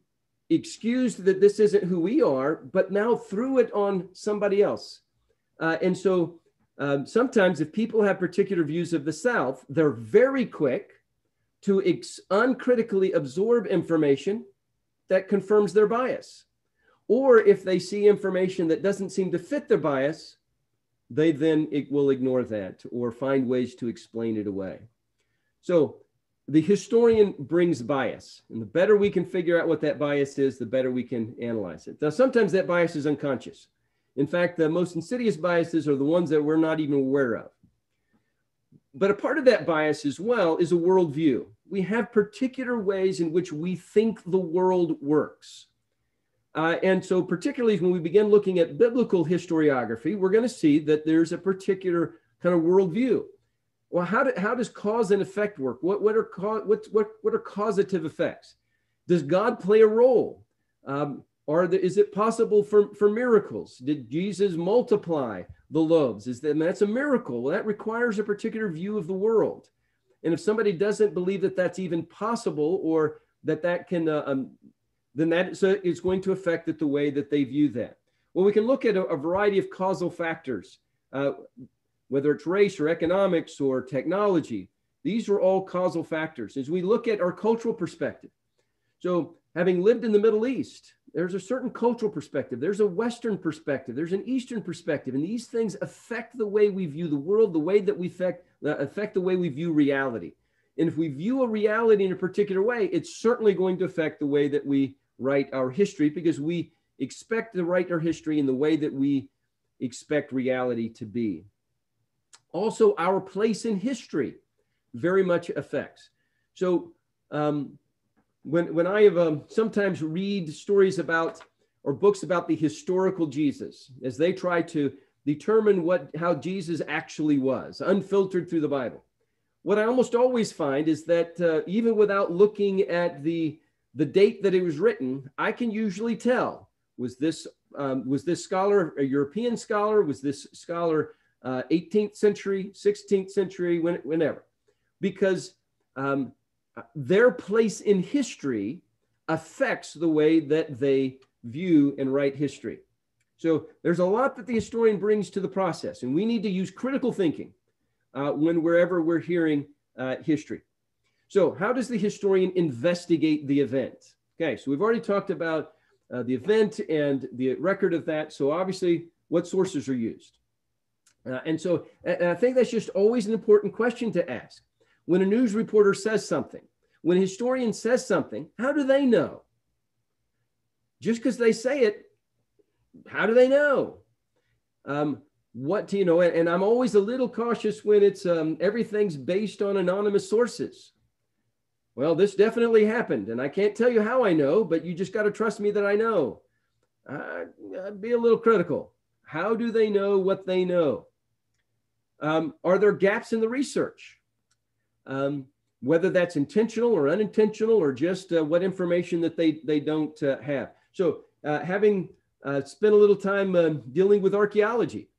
excused that this isn't who we are, but now threw it on somebody else. Uh, and so um, sometimes, if people have particular views of the South, they're very quick to ex- uncritically absorb information that confirms their bias. Or if they see information that doesn't seem to fit their bias, they then it will ignore that or find ways to explain it away. So the historian brings bias, and the better we can figure out what that bias is, the better we can analyze it. Now, sometimes that bias is unconscious. In fact, the most insidious biases are the ones that we're not even aware of. But a part of that bias as well is a worldview. We have particular ways in which we think the world works. Uh, and so, particularly when we begin looking at biblical historiography, we're going to see that there's a particular kind of worldview. Well, how, do, how does cause and effect work? What, what, are, what, what, what are causative effects? Does God play a role? Um, are the, is it possible for, for miracles? Did Jesus multiply the loaves? Is that that's a miracle? Well, that requires a particular view of the world. And if somebody doesn't believe that that's even possible or that that can, uh, um, then that is, uh, is going to affect it the way that they view that. Well, we can look at a, a variety of causal factors. Uh, whether it's race or economics or technology. These are all causal factors. As we look at our cultural perspective, so having lived in the Middle East, there's a certain cultural perspective, there's a Western perspective, there's an Eastern perspective, and these things affect the way we view the world, the way that we affect, uh, affect the way we view reality. And if we view a reality in a particular way, it's certainly going to affect the way that we write our history because we expect to write our history in the way that we expect reality to be also our place in history very much affects. So um, when, when I have um, sometimes read stories about or books about the historical Jesus as they try to determine what how Jesus actually was, unfiltered through the Bible. What I almost always find is that uh, even without looking at the the date that it was written, I can usually tell was this um, was this scholar a European scholar? Was this scholar uh, 18th century, 16th century, when, whenever, because um, their place in history affects the way that they view and write history. So there's a lot that the historian brings to the process, and we need to use critical thinking uh, when wherever we're hearing uh, history. So, how does the historian investigate the event? Okay, so we've already talked about uh, the event and the record of that. So, obviously, what sources are used? Uh, and so and I think that's just always an important question to ask. When a news reporter says something, when a historian says something, how do they know? Just because they say it, how do they know? Um, what do you know? And, I'm always a little cautious when it's um, everything's based on anonymous sources. Well, this definitely happened, and I can't tell you how I know, but you just got to trust me that I know. Uh, I'd be a little critical. How do they know what they know? Um, are there gaps in the research? Um, whether that's intentional or unintentional or just uh, what information that they, they don't uh, have. So uh, having uh, spent a little time um, dealing with archaeology,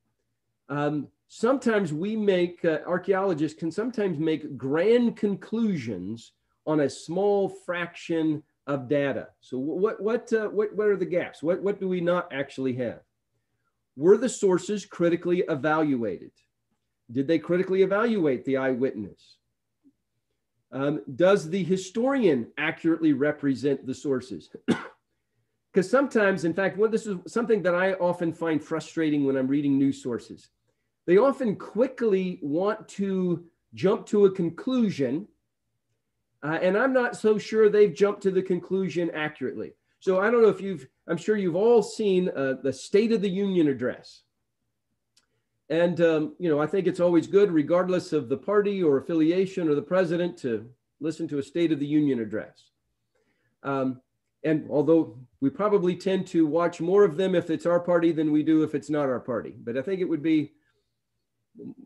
um, sometimes we make, uh, archaeologists can sometimes make grand conclusions on a small fraction of data. So what, what, what, what are the gaps? What, what do we not actually have? Were the sources critically evaluated? Did they critically evaluate the eyewitness? Um, does the historian accurately represent the sources? Because sometimes, in fact, well, this is something that I often find frustrating when I'm reading news sources. They often quickly want to jump to a conclusion, uh, and I'm not so sure they've jumped to the conclusion accurately. So I don't know if you've, I'm sure you've all seen uh, the State of the Union address. And, um, you know, I think it's always good, regardless of the party or affiliation or the president, to listen to a State of the Union address. Um, and although we probably tend to watch more of them if it's our party than we do if it's not our party, but I think it would be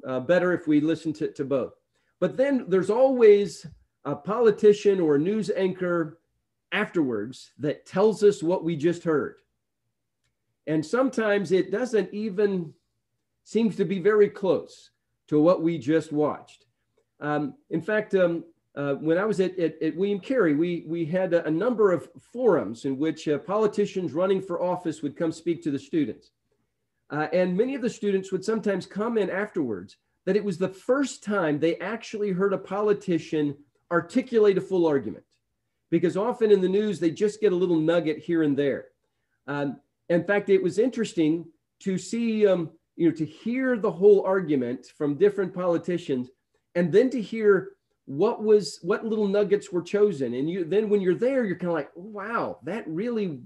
uh, better if we listen to, to both. But then there's always a politician or a news anchor afterwards that tells us what we just heard. And sometimes it doesn't even seems to be very close to what we just watched. Um, in fact, um, uh, when I was at, at, at, William Carey, we, we had a, a number of forums in which uh, politicians running for office would come speak to the students. Uh, and many of the students would sometimes comment afterwards that it was the first time they actually heard a politician articulate a full argument. Because often in the news, they just get a little nugget here and there. Um, in fact, it was interesting to see, um, you know, to hear the whole argument from different politicians and then to hear what was what little nuggets were chosen. And you then when you're there you're kind of like wow that really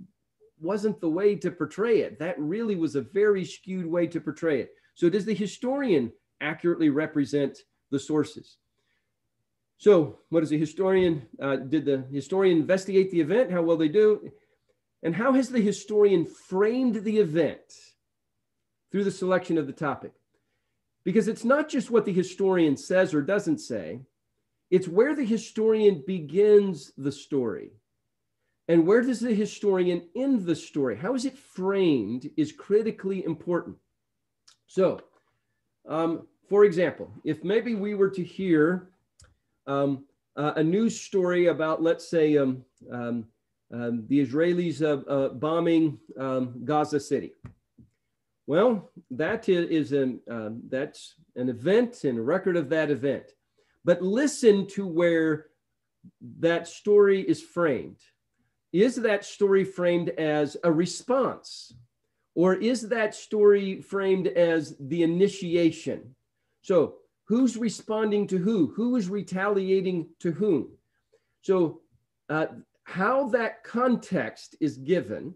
wasn't the way to portray it. That really was a very skewed way to portray it. So does the historian accurately represent the sources? So what does the historian uh, did the historian investigate the event? How well they do? And how has the historian framed the event through the selection of the topic because it's not just what the historian says or doesn't say it's where the historian begins the story. And where does the historian end the story? How is it framed is critically important. So, um, for example, if maybe we were to hear um, uh, a news story about, let's say, um, um, um the Israelis uh, uh, bombing um, Gaza City. Well, that is an that's an event and a record of that event. But listen to where that story is framed. Is that story framed as a response? Or is that story framed as the initiation? So, who's responding to who? Who is retaliating to whom? So, uh, how that context is given,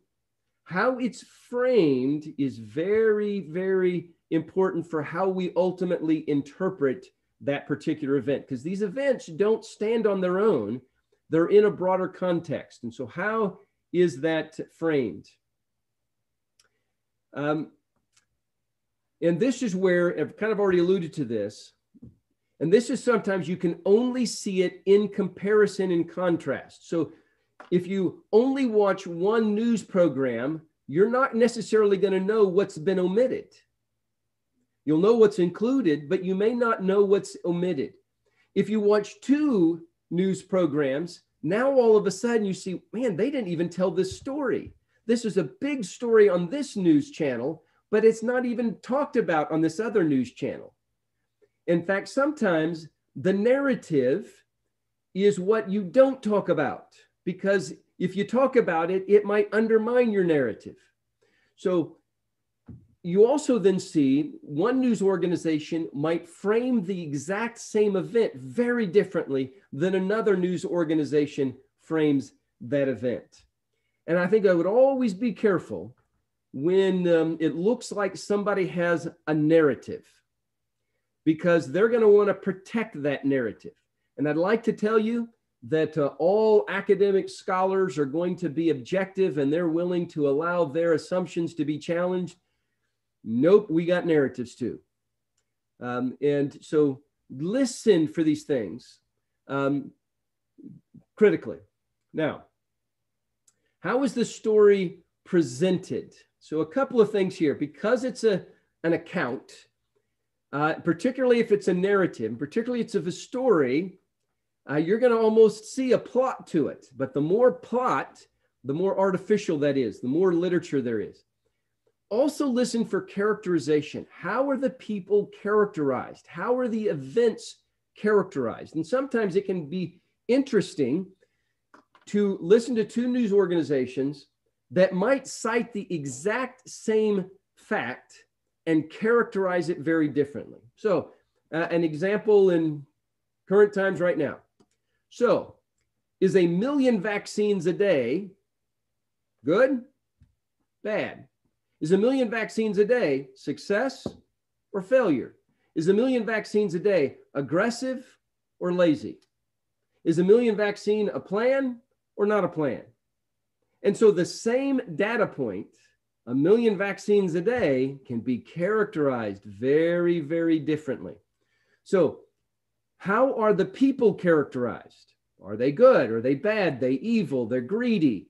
how it's framed is very, very important for how we ultimately interpret that particular event because these events don't stand on their own. They're in a broader context. And so how is that framed? Um, and this is where i've kind of already alluded to this and this is sometimes you can only see it in comparison and contrast. So if you only watch one news program you're not necessarily going to know what's been omitted You'll know what's included, but you may not know what's omitted. If you watch two news programs, now all of a sudden you see, man, they didn't even tell this story. This is a big story on this news channel, but it's not even talked about on this other news channel. In fact, sometimes the narrative is what you don't talk about because if you talk about it, it might undermine your narrative. So you also then see one news organization might frame the exact same event very differently than another news organization frames that event. And I think I would always be careful when um, it looks like somebody has a narrative because they're going to want to protect that narrative. And I'd like to tell you that uh, all academic scholars are going to be objective and they're willing to allow their assumptions to be challenged Nope, we got narratives too. Um, and so listen for these things um, critically. Now, how is the story presented? So, a couple of things here. Because it's a, an account, uh, particularly if it's a narrative, particularly it's of a story, uh, you're going to almost see a plot to it. But the more plot, the more artificial that is, the more literature there is also listen for characterization. How are the people characterized? How are the events characterized? And sometimes it can be interesting to listen to two news organizations that might cite the exact same fact and characterize it very differently. So, uh, an example in current times right now. So, is a million vaccines a day good? Bad? Is a million vaccines a day success or failure? Is a million vaccines a day aggressive or lazy? Is a million vaccine a plan or not a plan? And so the same data point, a million vaccines a day, can be characterized very, very differently. So, how are the people characterized? Are they good? Are they bad? They evil? They're greedy?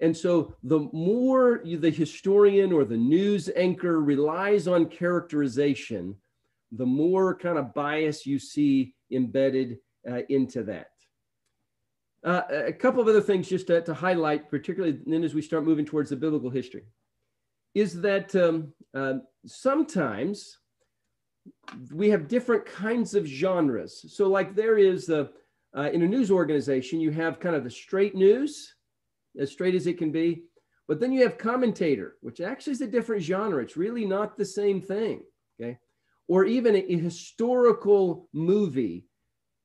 And so the more the historian or the news anchor relies on characterization, the more kind of bias you see embedded uh, into that. Uh, a couple of other things just to, to, highlight, particularly then as we start moving towards the biblical history, is that um, uh, sometimes we have different kinds of genres. So, like there is uh, in a news organization, you have kind of the straight news, as straight as it can be, but then you have commentator, which actually is a different genre. It's really not the same thing. Okay, or even a, a historical movie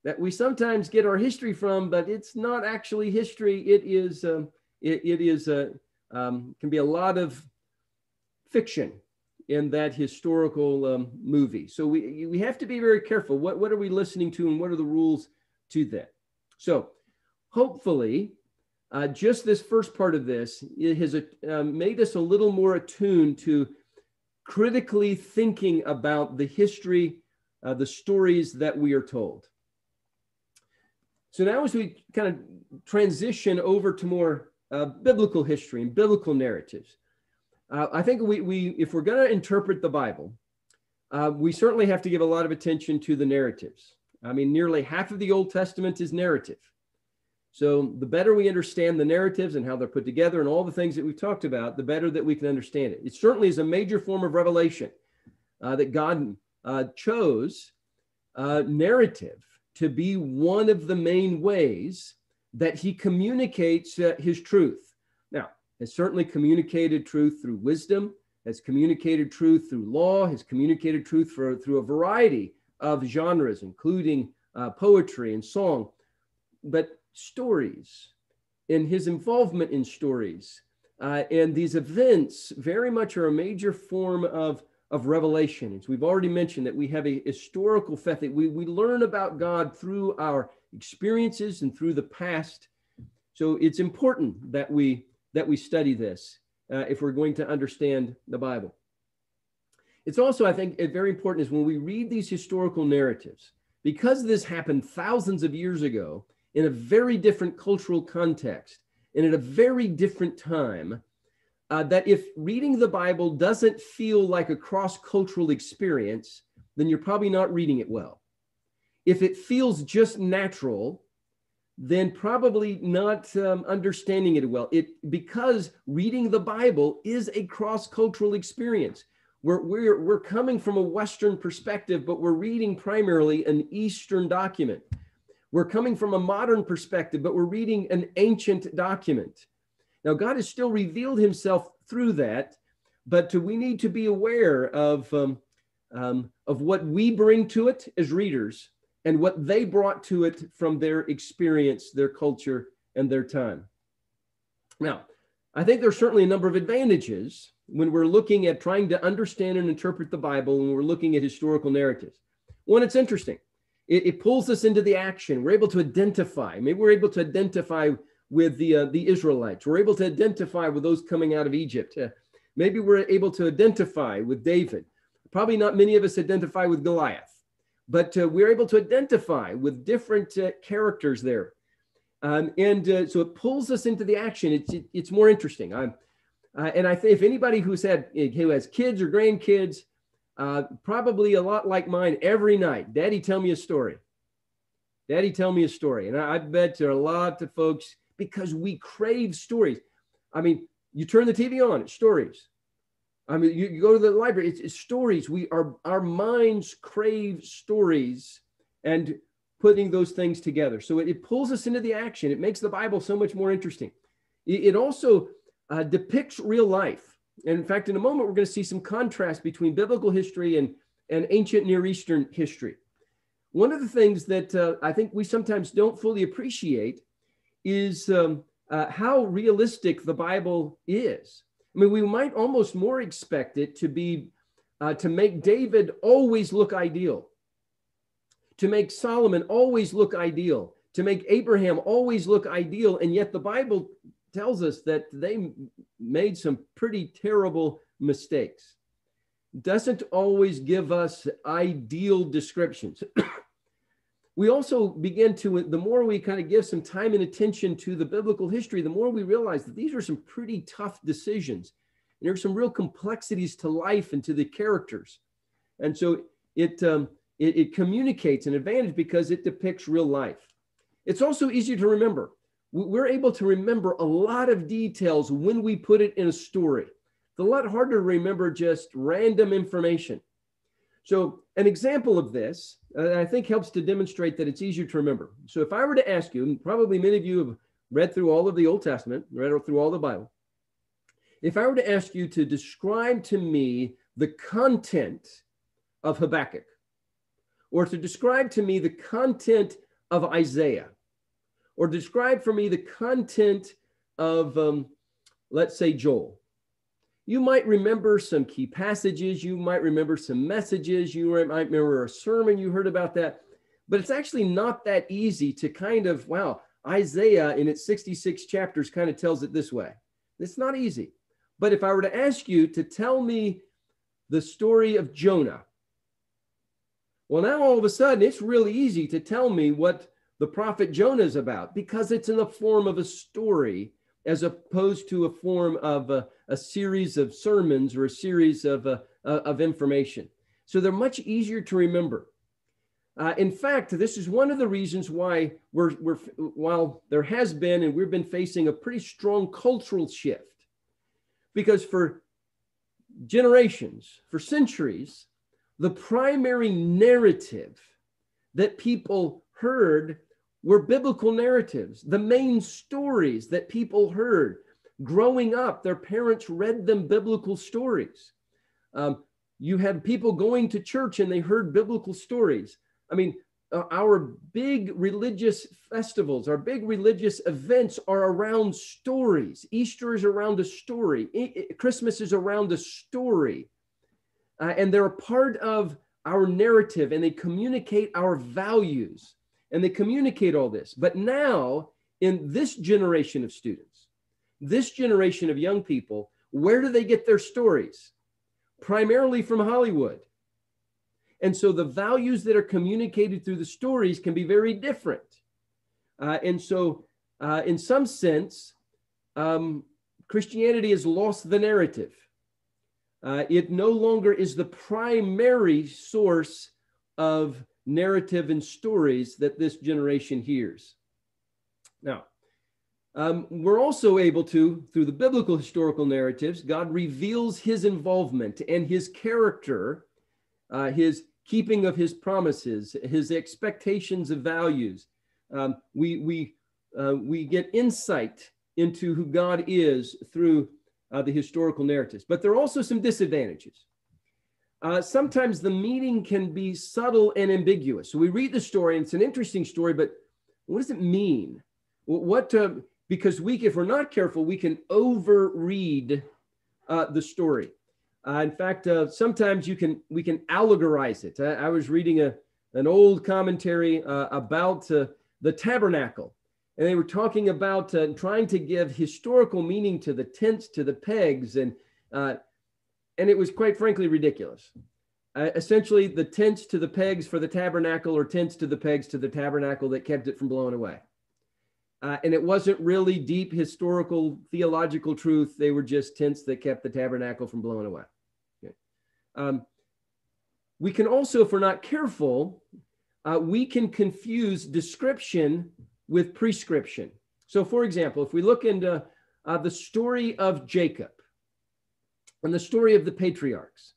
that we sometimes get our history from, but it's not actually history. It is, uh, it, it is, uh, um, can be a lot of fiction in that historical um, movie. So we, we have to be very careful. What, what are we listening to and what are the rules to that? So hopefully, uh, just this first part of this it has uh, made us a little more attuned to critically thinking about the history, uh, the stories that we are told. So now, as we kind of transition over to more uh, biblical history and biblical narratives, uh, I think we, we if we're going to interpret the Bible, uh, we certainly have to give a lot of attention to the narratives. I mean, nearly half of the Old Testament is narrative. So the better we understand the narratives and how they're put together and all the things that we've talked about, the better that we can understand it. It certainly is a major form of revelation uh, that God uh, chose uh, narrative to be one of the main ways that he communicates uh, his truth. Now, has certainly communicated truth through wisdom, has communicated truth through law, has communicated truth for, through a variety of genres, including uh, poetry and song. But stories and his involvement in stories uh, and these events very much are a major form of of revelation. As we've already mentioned, that we have a historical faith that we, we learn about God through our experiences and through the past. So it's important that we that we study this uh, if we're going to understand the Bible. It's also, I think, very important is when we read these historical narratives, because this happened thousands of years ago in a very different cultural context and at a very different time uh, that if reading the Bible doesn't feel like a cross cultural experience, then you're probably not reading it well. If it feels just natural, then probably not um, understanding it well. It because reading the Bible is a cross cultural experience. We're, we're, we're coming from a Western perspective, but we're reading primarily an Eastern document. We're coming from a modern perspective, but we're reading an ancient document. Now, God has still revealed himself through that, but we need to be aware of, um, um, of what we bring to it as readers and what they brought to it from their experience, their culture, and their time. Now, I think there's certainly a number of advantages when we're looking at trying to understand and interpret the Bible when we're looking at historical narratives. One, it's interesting. It, it pulls us into the action. We're able to identify. Maybe we're able to identify with the, uh, the Israelites. We're able to identify with those coming out of Egypt. Uh, maybe we're able to identify with David. Probably not many of us identify with Goliath, but uh, we're able to identify with different uh, characters there. Um, and uh, so it pulls us into the action. It's, it, it's more interesting. I'm, uh, and I think if anybody who's had, who has kids or grandkids, probably a lot like mine every night, daddy, tell me a story. Daddy, tell me a story. And I, I bet there are a lot of folks because we crave stories. I mean, you turn the TV on, it's stories. I mean, you, you go to the library, it's, it's stories. We are our minds crave stories and putting those things together. So it, it, pulls us into the action. It makes the Bible so much more interesting. It, it also uh, depicts real life. And in fact, in a moment, we're going to see some contrast between biblical history and, and ancient Near Eastern history. One of the things that uh, I think we sometimes don't fully appreciate is um, uh, how realistic the Bible is. I mean, we might almost more expect it to be uh, to make David always look ideal, to make Solomon always look ideal, to make Abraham always look ideal. And yet the Bible tells us that they made some pretty terrible mistakes. Doesn't always give us ideal descriptions. we also begin to, the more we kind of give some time and attention to the biblical history, the more we realize that these are some pretty tough decisions. And there's some real complexities to life and to the characters. And so it, um, it, it communicates an advantage because it depicts real life. It's also easier to remember. We're able to remember a lot of details when we put it in a story. It's a lot harder to remember just random information. So, an example of this, I think, helps to demonstrate that it's easier to remember. So, if I were to ask you, and probably many of you have read through all of the Old Testament, read through all the Bible, if I were to ask you to describe to me the content of Habakkuk, or to describe to me the content of Isaiah, or describe for me the content of, um, let's say, Joel. You might remember some key passages, you might remember some messages, you might remember a sermon you heard about that, but it's actually not that easy to kind of, wow, Isaiah in its 66 chapters kind of tells it this way. It's not easy. But if I were to ask you to tell me the story of Jonah, well, now all of a sudden it's really easy to tell me what the prophet Jonah is about because it's in the form of a story as opposed to a form of a, a series of sermons or a series of, uh, uh, of information. So they're much easier to remember. Uh, in fact, this is one of the reasons why we're, we're, while there has been and we've been facing a pretty strong cultural shift, because for generations, for centuries, the primary narrative that people heard were biblical narratives, the main stories that people heard. Growing up, their parents read them biblical stories. Um, you had people going to church and they heard biblical stories. I mean, uh, our big religious festivals, our big religious events are around stories. Easter is around a story, Christmas is around a story uh, and they're a part of our narrative and they communicate our values and they communicate all this. But now, in this generation of students, this generation of young people, where do they get their stories? Primarily from Hollywood. And so the values that are communicated through the stories can be very different. Uh, and so, uh, in some sense, um, Christianity has lost the narrative. Uh, it no longer is the primary source of narrative and stories that this generation hears. Now, um, we're also able to, through the biblical historical narratives, God reveals his involvement and his character, uh, his keeping of his promises, his expectations of values. Um, we, we, uh, we get insight into who God is through uh, the historical narratives. But there are also some disadvantages. Uh, sometimes the meaning can be subtle and ambiguous. So we read the story, and it's an interesting story, but what does it mean? What? Uh, because we, if we're not careful, we can overread uh, the story. Uh, in fact, uh, sometimes you can we can allegorize it. I, I was reading a an old commentary uh, about the tabernacle, and they were talking about trying to give historical meaning to the tents, to the pegs, and and it was quite frankly ridiculous. Uh, essentially, the tents to the pegs for the tabernacle, or tents to the pegs to the tabernacle that kept it from blowing away. Uh, and it wasn't really deep historical theological truth. They were just tents that kept the tabernacle from blowing away. Okay. Um, we can also, if we're not careful, uh, we can confuse description with prescription. So, for example, if we look into uh, the story of Jacob and the story of the patriarchs,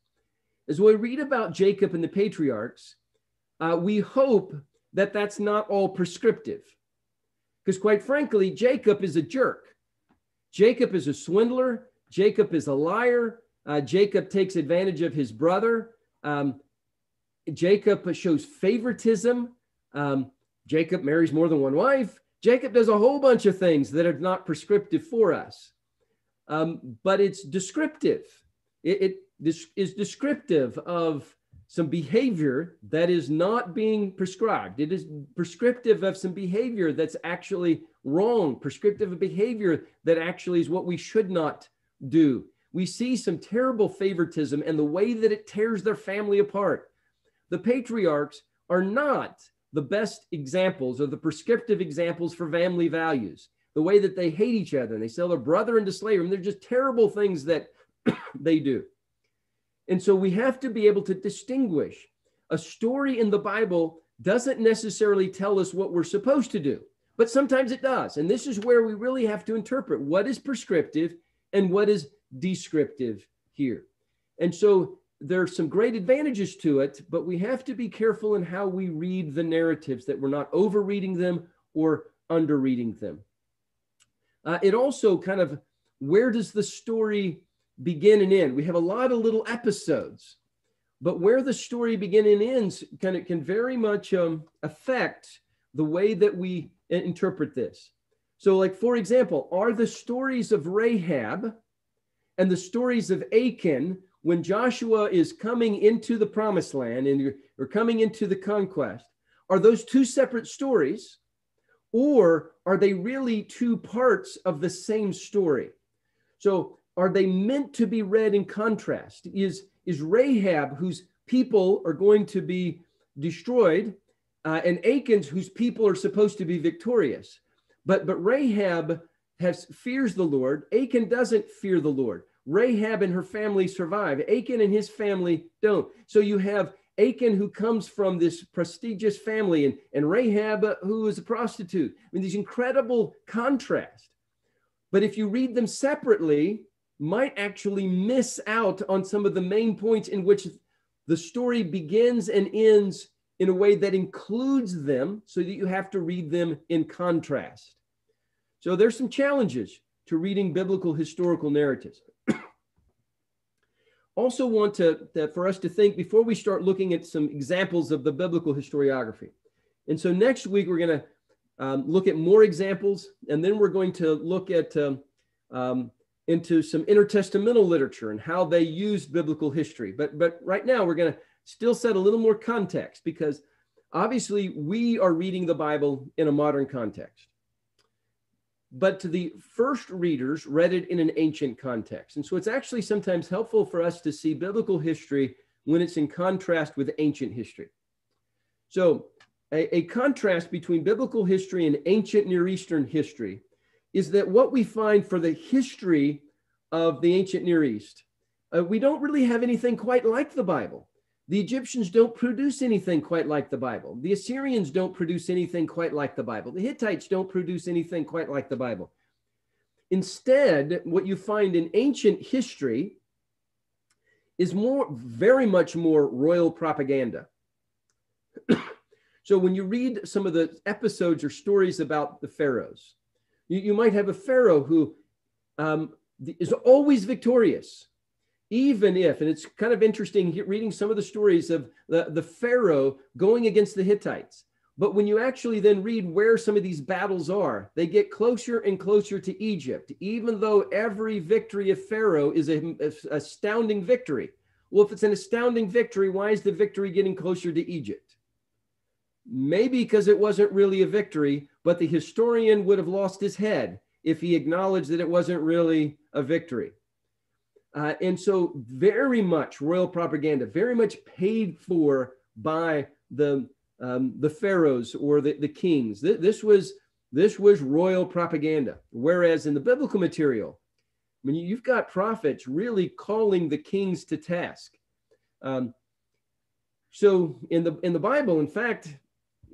as we read about Jacob and the patriarchs, uh, we hope that that's not all prescriptive. Because, quite frankly, Jacob is a jerk. Jacob is a swindler. Jacob is a liar. Uh, Jacob takes advantage of his brother. Um, Jacob shows favoritism. Um, Jacob marries more than one wife. Jacob does a whole bunch of things that are not prescriptive for us, um, but it's descriptive. It, it this is descriptive of some behavior that is not being prescribed. It is prescriptive of some behavior that's actually wrong, prescriptive of behavior that actually is what we should not do. We see some terrible favoritism and the way that it tears their family apart. The patriarchs are not the best examples or the prescriptive examples for family values, the way that they hate each other and they sell their brother into slavery. And they're just terrible things that they do. And so we have to be able to distinguish. A story in the Bible doesn't necessarily tell us what we're supposed to do, but sometimes it does. And this is where we really have to interpret what is prescriptive and what is descriptive here. And so there are some great advantages to it, but we have to be careful in how we read the narratives that we're not overreading them or underreading them. Uh, it also kind of where does the story begin and end? We have a lot of little episodes, but where the story begin and ends kind of can very much um, affect the way that we interpret this. So, like for example, are the stories of Rahab and the stories of Achan when Joshua is coming into the promised land and you're coming into the conquest, are those two separate stories? Or are they really two parts of the same story? So are they meant to be read in contrast? Is, is Rahab, whose people are going to be destroyed, uh, and Achan's, whose people are supposed to be victorious? But, but Rahab has fears the Lord. Achan doesn't fear the Lord. Rahab and her family survive. Achan and his family don't. So you have Achan, who comes from this prestigious family, and, and Rahab, uh, who is a prostitute. I mean, these incredible contrast. But if you read them separately, might actually miss out on some of the main points in which the story begins and ends in a way that includes them so that you have to read them in contrast. So there's some challenges to reading biblical historical narratives also want to, for us to think before we start looking at some examples of the biblical historiography. And so next week we're going to um, look at more examples, and then we're going to look at um, um, into some intertestamental literature and how they used biblical history. But but right now we're going to still set a little more context because obviously we are reading the Bible in a modern context but to the first readers read it in an ancient context. And so it's actually sometimes helpful for us to see biblical history when it's in contrast with ancient history. So, a, a, contrast between biblical history and ancient Near Eastern history is that what we find for the history of the ancient Near East, uh, we don't really have anything quite like the Bible. The Egyptians don't produce anything quite like the Bible. The Assyrians don't produce anything quite like the Bible. The Hittites don't produce anything quite like the Bible. Instead, what you find in ancient history is more, very much more royal propaganda. so when you read some of the episodes or stories about the pharaohs, you, you might have a pharaoh who um, is always victorious even if, and it's kind of interesting reading some of the stories of the, the Pharaoh going against the Hittites. But when you actually then read where some of these battles are, they get closer and closer to Egypt, even though every victory of Pharaoh is an astounding victory. Well, if it's an astounding victory, why is the victory getting closer to Egypt? Maybe because it wasn't really a victory, but the historian would have lost his head if he acknowledged that it wasn't really a victory. Uh, and so, very much royal propaganda, very much paid for by the um, the pharaohs or the, the kings. Th- this was this was royal propaganda. Whereas in the biblical material, I mean, you've got prophets really calling the kings to task. Um, so in the in the Bible, in fact,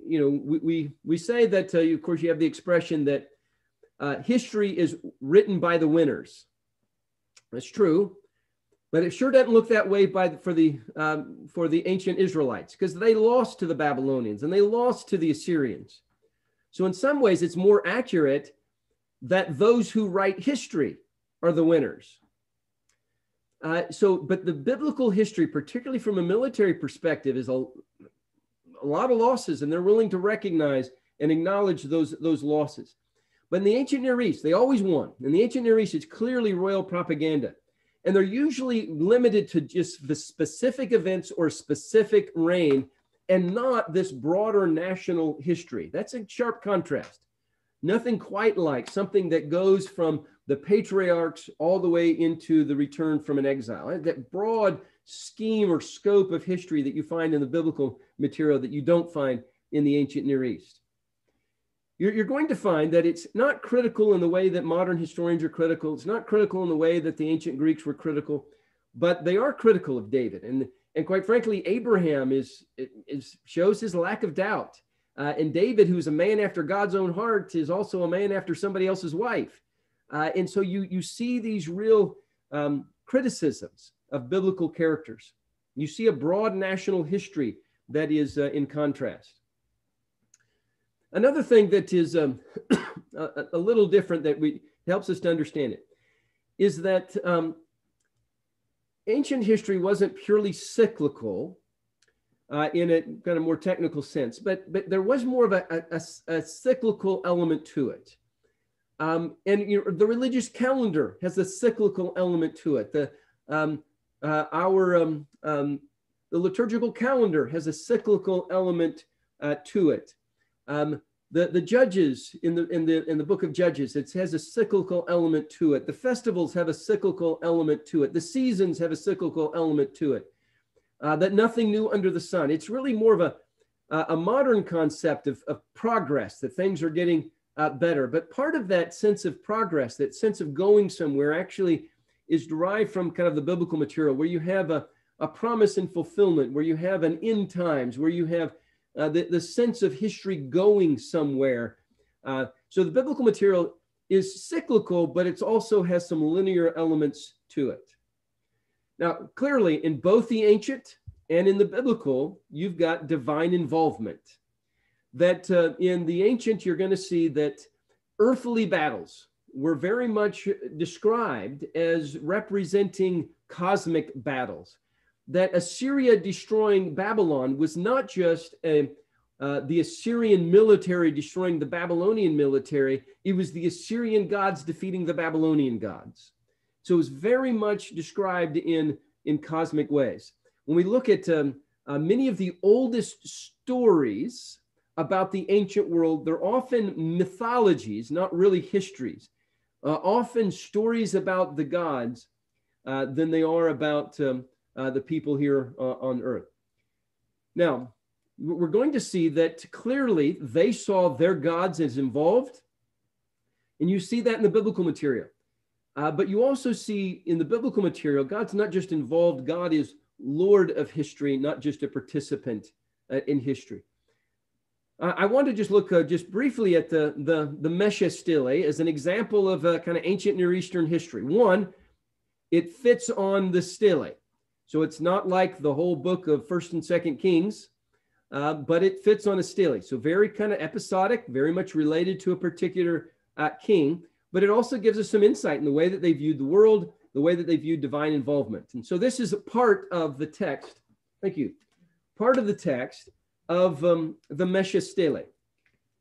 you know, we we, we say that uh, of course you have the expression that uh, history is written by the winners. That's true, but it sure doesn't look that way by for the um, for the ancient Israelites because they lost to the Babylonians and they lost to the Assyrians. So in some ways, it's more accurate that those who write history are the winners. Uh, so, but the biblical history, particularly from a military perspective, is a, a lot of losses, and they're willing to recognize and acknowledge those those losses. But in the ancient Near East, they always won. In the ancient Near East, it's clearly royal propaganda. And they're usually limited to just the specific events or specific reign and not this broader national history. That's a sharp contrast. Nothing quite like something that goes from the patriarchs all the way into the return from an exile. Uh, that broad scheme or scope of history that you find in the biblical material that you don't find in the ancient Near East. You're, you're going to find that it's not critical in the way that modern historians are critical. It's not critical in the way that the ancient Greeks were critical, but they are critical of David. And, and quite frankly, Abraham is, is shows his lack of doubt. Uh, and David, who's a man after God's own heart, is also a man after somebody else's wife. Uh, and so you, you see these real um, criticisms of biblical characters. You see a broad national history that is uh, in contrast. Another thing that is um, a, a, little different that we helps us to understand it is that um, ancient history wasn't purely cyclical uh, in a kind of more technical sense, but but there was more of a, a, a cyclical element to it. Um, and you know, the religious calendar has a cyclical element to it. The um, uh, our um, um, the liturgical calendar has a cyclical element uh, to it. Um, the, the judges in the in the in the book of Judges, it has a cyclical element to it. The festivals have a cyclical element to it. The seasons have a cyclical element to it. Uh, that nothing new under the sun. It's really more of a a modern concept of, of progress, that things are getting uh, better. But part of that sense of progress, that sense of going somewhere, actually is derived from kind of the biblical material, where you have a, a promise and fulfillment, where you have an end times, where you have uh, the, the sense of history going somewhere. Uh, so the biblical material is cyclical, but it also has some linear elements to it. Now, clearly, in both the ancient and in the biblical, you've got divine involvement. That uh, in the ancient, you're going to see that earthly battles were very much described as representing cosmic battles that Assyria destroying Babylon was not just a, uh, the Assyrian military destroying the Babylonian military, it was the Assyrian gods defeating the Babylonian gods. So it was very much described in, in cosmic ways. When we look at um, uh, many of the oldest stories about the ancient world, they're often mythologies, not really histories, uh, often stories about the gods uh, than they are about um, uh, the people here uh, on earth. Now, we're going to see that clearly they saw their gods as involved, and you see that in the biblical material. Uh, but you also see in the biblical material, God's not just involved, God is Lord of history, not just a participant uh, in history. Uh, I want to just look uh, just briefly at the, the, the Mesha Stele as an example of a kind of ancient Near Eastern history. One, it fits on the stele. So it's not like the whole book of First and Second Kings, uh, but it fits on a stele. So very kind of episodic, very much related to a particular uh, king. But it also gives us some insight in the way that they viewed the world, the way that they viewed divine involvement. And so this is a part of the text. Thank you. Part of the text of um, the Mesha stele.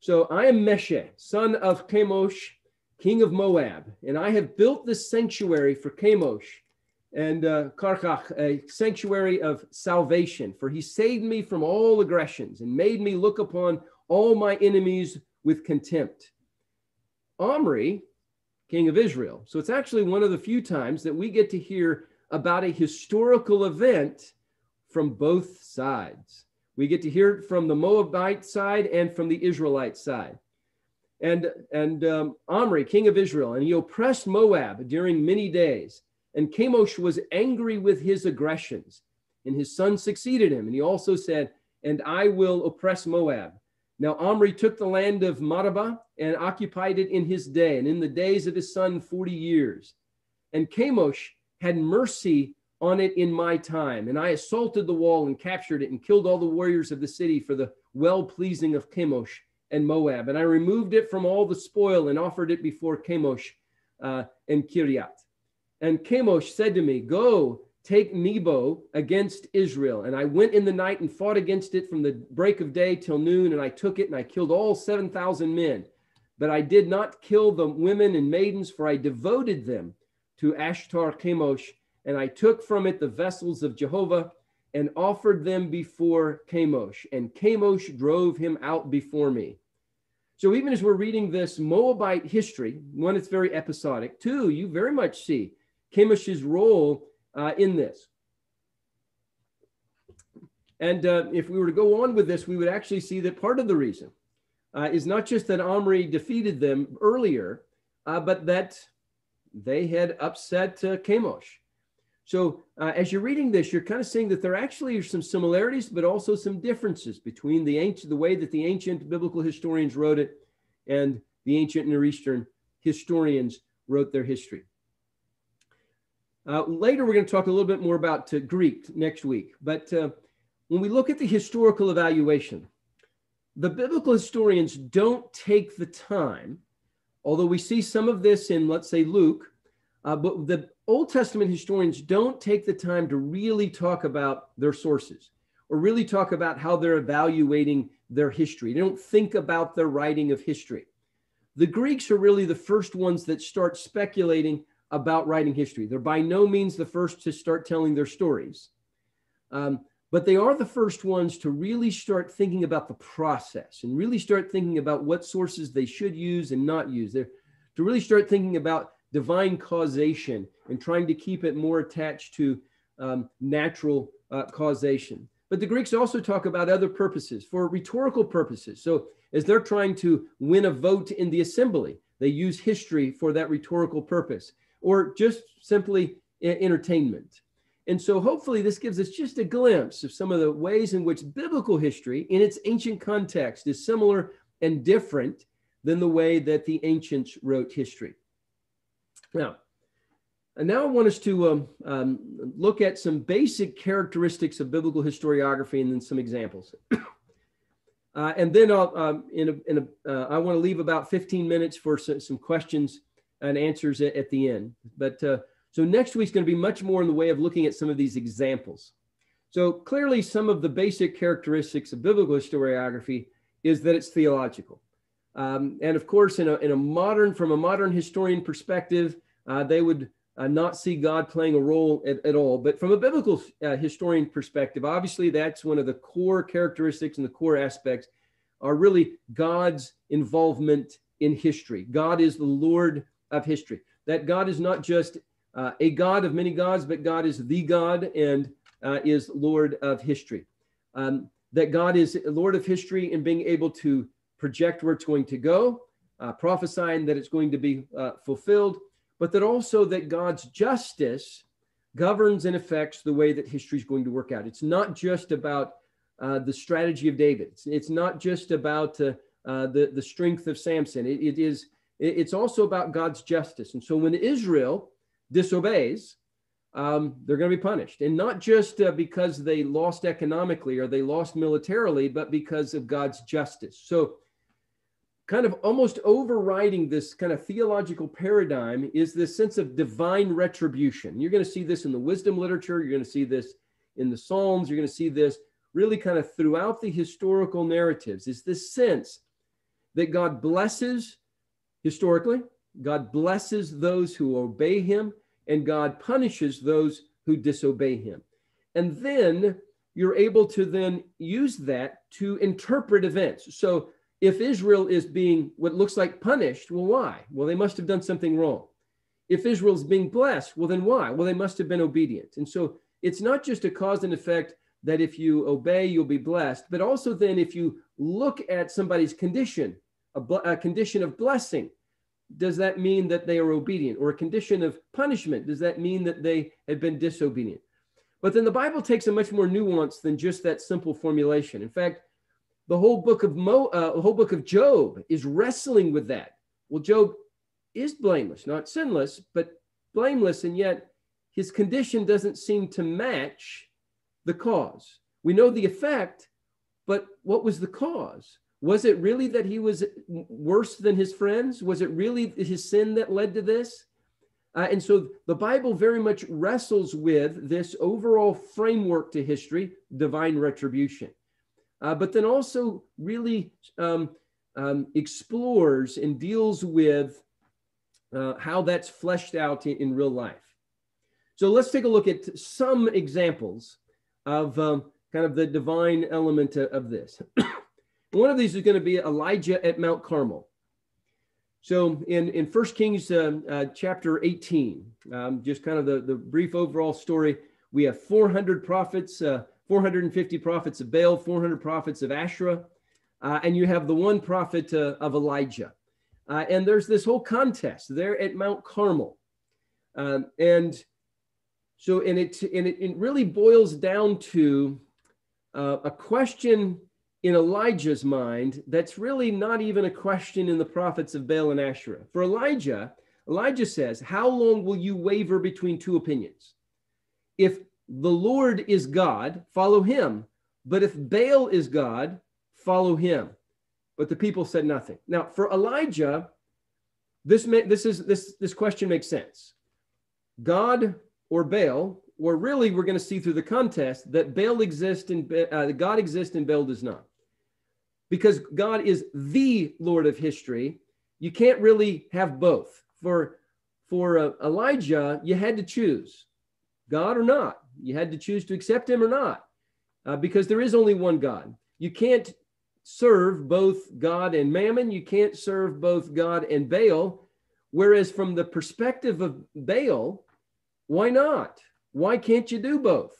So I am Mesha, son of Chemosh, king of Moab, and I have built this sanctuary for Chemosh and uh, Karkach, a sanctuary of salvation. For he saved me from all aggressions and made me look upon all my enemies with contempt. Omri, king of Israel. So it's actually one of the few times that we get to hear about a historical event from both sides. We get to hear it from the Moabite side and from the Israelite side. And, and um, Omri, king of Israel, and he oppressed Moab during many days. And Chemosh was angry with his aggressions, and his son succeeded him. And he also said, And I will oppress Moab. Now Omri took the land of Madaba and occupied it in his day, and in the days of his son, 40 years. And Chemosh had mercy on it in my time. And I assaulted the wall and captured it and killed all the warriors of the city for the well pleasing of Chemosh and Moab. And I removed it from all the spoil and offered it before Chemosh uh, and Kiryat. And Chemosh said to me, Go, take Nebo against Israel. And I went in the night and fought against it from the break of day till noon. And I took it and I killed all 7,000 men. But I did not kill the women and maidens, for I devoted them to Ashtar Chemosh. And I took from it the vessels of Jehovah and offered them before Chemosh. And Chemosh drove him out before me. So even as we're reading this Moabite history, one, it's very episodic. Two, you very much see Chemosh's role uh, in this. And uh, if we were to go on with this, we would actually see that part of the reason uh, is not just that Omri defeated them earlier, uh, but that they had upset uh, Chemosh. So uh, as you're reading this, you're kind of seeing that there actually are some similarities, but also some differences between the ancient, the way that the ancient biblical historians wrote it, and the ancient Near Eastern historians wrote their history. Uh, later, we're going to talk a little bit more about uh, Greek next week. But uh, when we look at the historical evaluation, the biblical historians don't take the time, although we see some of this in, let's say, Luke, uh, but the Old Testament historians don't take the time to really talk about their sources or really talk about how they're evaluating their history. They don't think about their writing of history. The Greeks are really the first ones that start speculating about writing history. They're by no means the first to start telling their stories, um, but they are the first ones to really start thinking about the process and really start thinking about what sources they should use and not use. They're, to really start thinking about divine causation and trying to keep it more attached to um, natural uh, causation. But the Greeks also talk about other purposes for rhetorical purposes. So, as they're trying to win a vote in the assembly, they use history for that rhetorical purpose or just simply entertainment. And so, hopefully, this gives us just a glimpse of some of the ways in which biblical history, in its ancient context, is similar and different than the way that the ancients wrote history. Now, and now I want us to um, um, look at some basic characteristics of biblical historiography and then some examples. uh, and then I'll, um, in a, in a, uh, I want to leave about 15 minutes for some, some questions and answers at, at the end. But uh, so next week's going to be much more in the way of looking at some of these examples. So clearly, some of the basic characteristics of biblical historiography is that it's theological. Um, and of course, in a, in a modern, from a modern historian perspective, uh, they would uh, not see God playing a role at, at all. But from a biblical uh, historian perspective, obviously that's one of the core characteristics and the core aspects are really God's involvement in history. God is the Lord of history. That God is not just uh, a God of many gods, but God is the God and uh, is Lord of history. Um, that God is Lord of history and being able to project where it's going to go, uh, prophesying that it's going to be uh, fulfilled, but that also that God's justice governs and affects the way that history is going to work out. It's not just about uh, the strategy of David. It's, it's not just about uh, the, the strength of Samson. It, it is, it's also about God's justice. And so when Israel disobeys, um, they're going to be punished. And not just uh, because they lost economically or they lost militarily, but because of God's justice. So kind of almost overriding this kind of theological paradigm is this sense of divine retribution. You're going to see this in the wisdom literature, you're going to see this in the Psalms, you're going to see this really kind of throughout the historical narratives is this sense that God blesses historically, God blesses those who obey him, and God punishes those who disobey him. And then you're able to then use that to interpret events. So if Israel is being what looks like punished, well, why? Well, they must have done something wrong. If Israel's being blessed, well, then why? Well, they must have been obedient. And so it's not just a cause and effect that if you obey, you'll be blessed, but also then if you look at somebody's condition, a, a condition of blessing, does that mean that they are obedient? Or a condition of punishment, does that mean that they have been disobedient? But then the Bible takes a much more nuance than just that simple formulation. In fact, the whole book of Mo, uh, the whole book of Job is wrestling with that. Well, Job is blameless, not sinless, but blameless, and yet his condition doesn't seem to match the cause. We know the effect, but what was the cause? Was it really that he was worse than his friends? Was it really his sin that led to this? Uh, and so the Bible very much wrestles with this overall framework to history, divine retribution uh, but then also really um, um, explores and deals with uh, how that's fleshed out in, in, real life. So let's take a look at some examples of um, kind of the divine element of, of this. One of these is going to be Elijah at Mount Carmel. So in, in 1 Kings uh, uh, chapter 18, um, just kind of the, the brief overall story, we have 400 prophets, uh, 450 prophets of Baal, 400 prophets of Asherah, uh, and you have the one prophet uh, of Elijah. Uh, and there's this whole contest there at Mount Carmel. Um, and so, and it, and it, it really boils down to uh, a question in Elijah's mind that's really not even a question in the prophets of Baal and Asherah. For Elijah, Elijah says, How long will you waver between two opinions? If the Lord is God, follow him. But if Baal is God, follow him. But the people said nothing. Now, for Elijah, this, may, this, is, this, this question makes sense. God or Baal, or really we're going to see through the contest that Baal exists and uh, God exists and Baal does not. Because God is the Lord of history, you can't really have both. For for uh, Elijah, you had to choose God or not. You had to choose to accept him or not, uh, because there is only one God. You can't serve both God and mammon. You can't serve both God and Baal. Whereas from the perspective of Baal, why not? Why can't you do both?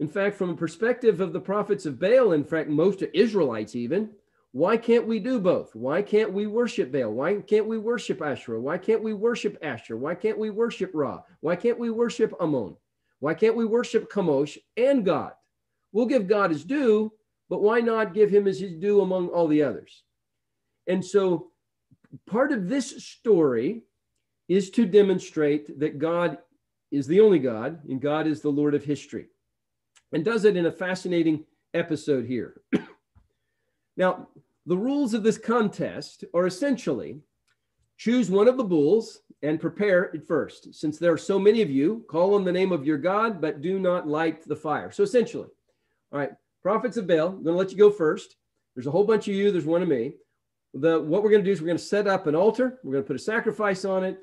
In fact, from a perspective of the prophets of Baal, in fact, most Israelites even, why can't we do both? Why can't we worship Baal? Why can't we worship Asherah? Why can't we worship Asher? Why can't we worship Ra? Why can't we worship Ammon? Why can't we worship Kamosh and God? We'll give God his due, but why not give him his due among all the others? And so part of this story is to demonstrate that God is the only God and God is the Lord of history. And does it in a fascinating episode here. now, the rules of this contest are essentially choose one of the bulls and prepare it first. Since there are so many of you, call on the name of your God, but do not light the fire. So essentially, all right, prophets of Baal, I'm going to let you go first. There's a whole bunch of you, there's one of me. The, what we're going to do is we're going to set up an altar, we're going to put a sacrifice on it,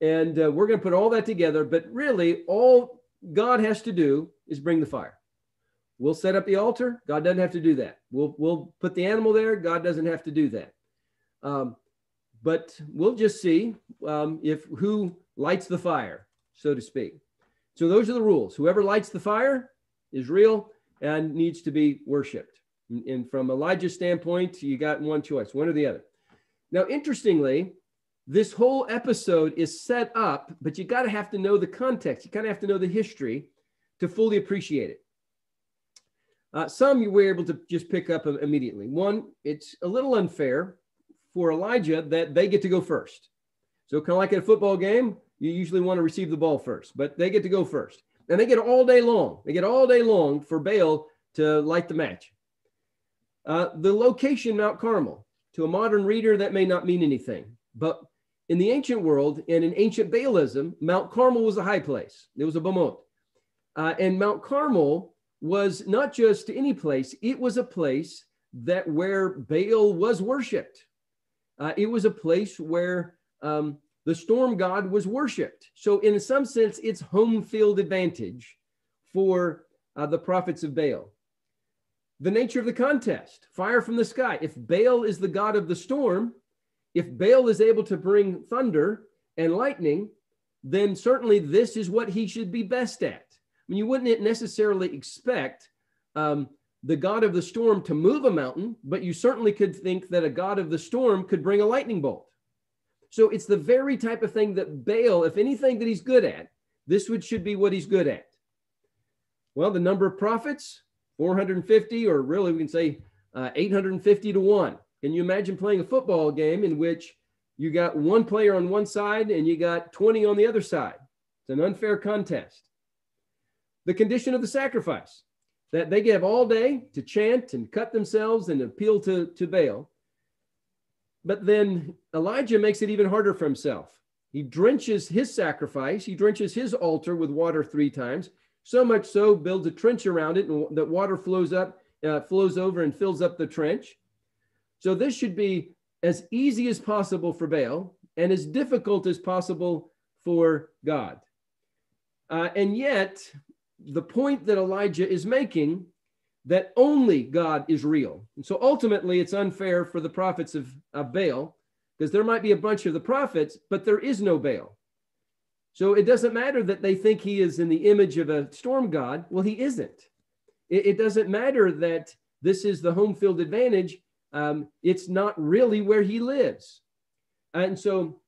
and uh, we're going to put all that together. But really, all God has to do is bring the fire. We'll set up the altar. God doesn't have to do that. We'll, we'll put the animal there. God doesn't have to do that. Um, but we'll just see um, if who lights the fire, so to speak. So those are the rules. Whoever lights the fire is real and needs to be worshipped. And from Elijah's standpoint, you got one choice, one or the other. Now, interestingly, this whole episode is set up, but you got to have to know the context. You kind of have to know the history to fully appreciate it. Uh, some you were able to just pick up immediately. One, it's a little unfair for Elijah that they get to go first. So, kind of like at a football game, you usually want to receive the ball first, but they get to go first. And they get all day long. They get all day long for Baal to light the match. Uh, the location, Mount Carmel, to a modern reader, that may not mean anything. But in the ancient world and in ancient Baalism, Mount Carmel was a high place. It was a Bamot. Uh, and Mount Carmel was not just any place, it was a place that where Baal was worshipped. Uh, it was a place where um, the storm god was worshipped. So, in some sense, it's home field advantage for uh, the prophets of Baal. The nature of the contest fire from the sky. If Baal is the god of the storm, if Baal is able to bring thunder and lightning, then certainly this is what he should be best at. Mean, you wouldn't necessarily expect um, the god of the storm to move a mountain, but you certainly could think that a god of the storm could bring a lightning bolt. So it's the very type of thing that Baal, if anything that he's good at, this would should be what he's good at. Well, the number of prophets, 450, or really we can say uh, 850 to one. Can you imagine playing a football game in which you got one player on one side and you got 20 on the other side? It's an unfair contest. The condition of the sacrifice that they give all day to chant and cut themselves and appeal to, to Baal. But then Elijah makes it even harder for himself. He drenches his sacrifice, he drenches his altar with water three times, so much so builds a trench around it, and that water flows up, uh, flows over and fills up the trench. So this should be as easy as possible for Baal and as difficult as possible for God. Uh, and yet, the point that Elijah is making that only God is real. And so ultimately, it's unfair for the prophets of, of Baal because there might be a bunch of the prophets, but there is no Baal. So it doesn't matter that they think he is in the image of a storm god. Well, he isn't. It, it doesn't matter that this is the home field advantage. Um, it's not really where he lives. And so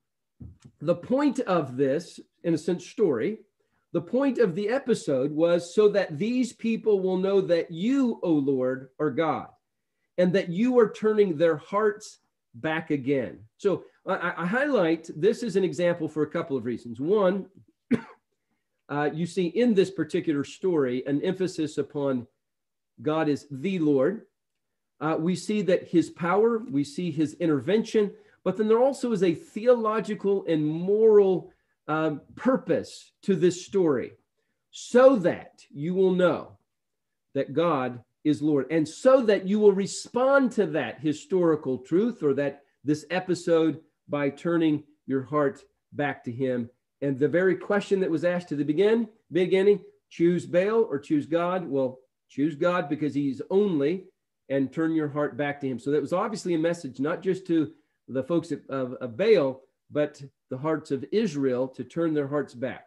the point of this, in a sense, story, the point of the episode was so that these people will know that you, O Lord, are God, and that you are turning their hearts back again. So I, I highlight this is an example for a couple of reasons. One, uh, you see in this particular story an emphasis upon God is the Lord. Uh, we see that his power, we see his intervention, but then there also is a theological and moral um, purpose to this story so that you will know that God is Lord and so that you will respond to that historical truth or that this episode by turning your heart back to him. And the very question that was asked to the begin, beginning, choose Baal or choose God? Well, choose God because he's only and turn your heart back to him. So that was obviously a message, not just to the folks of, of, of Baal, but the hearts of Israel to turn their hearts back.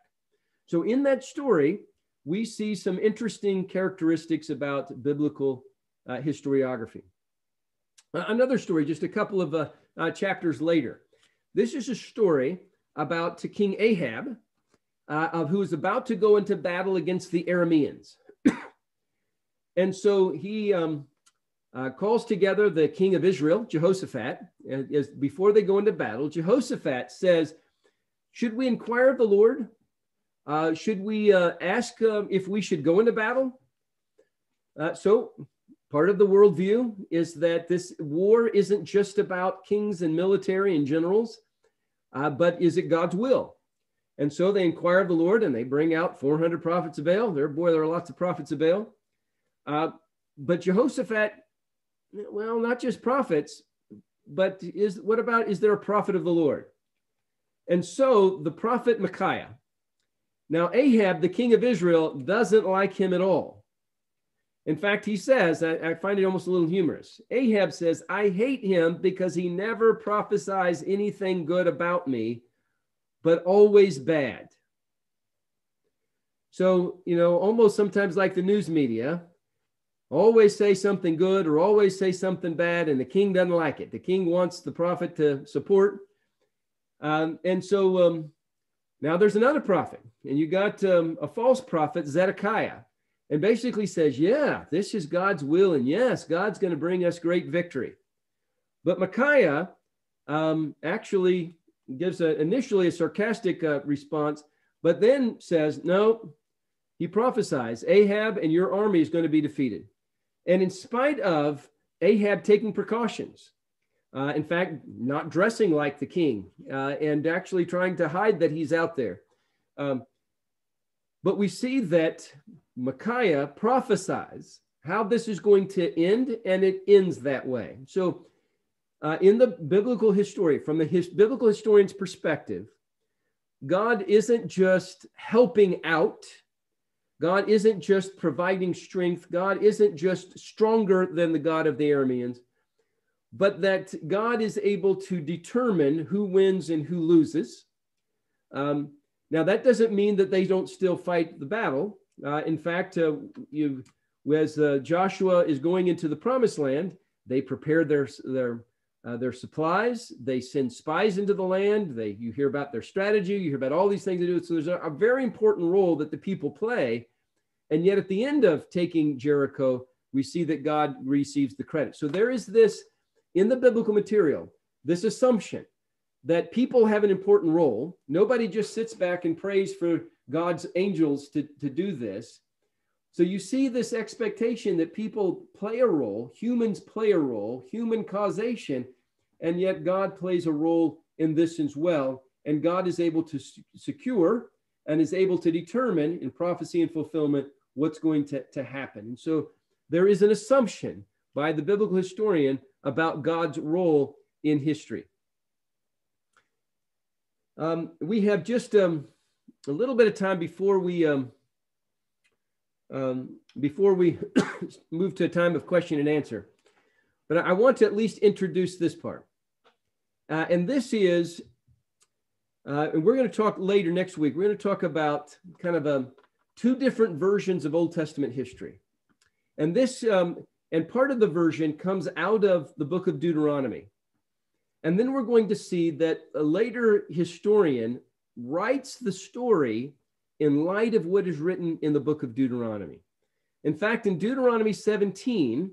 So in that story, we see some interesting characteristics about biblical uh, historiography. Another story, just a couple of uh, uh chapters later. This is a story about King Ahab, uh, of who is about to go into battle against the Arameans. and so he um, uh, calls together the king of Israel, Jehoshaphat, and as, before they go into battle. Jehoshaphat says, Should we inquire of the Lord? Uh, should we uh, ask uh, if we should go into battle? Uh, so, part of the worldview is that this war isn't just about kings and military and generals, uh, but is it God's will? And so they inquire of the Lord and they bring out 400 prophets of Baal. There, boy, there are lots of prophets of Baal. Uh, but Jehoshaphat well, not just prophets, but is what about is there a prophet of the Lord? And so the prophet Micaiah. Now, Ahab, the king of Israel, doesn't like him at all. In fact, he says, I, I, find it almost a little humorous. Ahab says, I hate him because he never prophesies anything good about me, but always bad. So, you know, almost sometimes like the news media, always say something good or always say something bad, and the king doesn't like it. The king wants the prophet to support. Um, and so um, now there's another prophet, and you got um, a false prophet, Zedekiah, and basically says, Yeah, this is God's will, and yes, God's going to bring us great victory. But Micaiah um, actually gives a, initially a sarcastic uh, response, but then says, No, he prophesies, Ahab and your army is going to be defeated. And in spite of Ahab taking precautions, uh, in fact, not dressing like the king uh, and actually trying to hide that he's out there. Um, but we see that Micaiah prophesies how this is going to end, and it ends that way. So, uh, in the biblical history, from the his, biblical historian's perspective, God isn't just helping out God isn't just providing strength. God isn't just stronger than the God of the Arameans, but that God is able to determine who wins and who loses. Um, now, that doesn't mean that they don't still fight the battle. Uh, in fact, uh, you, as uh, Joshua is going into the promised land, they prepare their, their, uh, their supplies. They send spies into the land. They, you hear about their strategy. You hear about all these things they do. So there's a, a very important role that the people play and yet at the end of taking Jericho, we see that God receives the credit. So there is this in the biblical material, this assumption that people have an important role. Nobody just sits back and prays for God's angels to, to do this. So you see this expectation that people play a role, humans play a role, human causation, and yet God plays a role in this as well. And God is able to secure and is able to determine in prophecy and fulfillment what's going to, to happen. And so there is an assumption by the biblical historian about God's role in history. Um, we have just um, a little bit of time before we um, um before we move to a time of question and answer, but I want to at least introduce this part, uh, and this is, uh, and we're going to talk later next week. We're going to talk about kind of a two different versions of Old Testament history. And this, um, and part of the version comes out of the book of Deuteronomy. And then we're going to see that a later historian writes the story in light of what is written in the book of Deuteronomy. In fact, in Deuteronomy 17,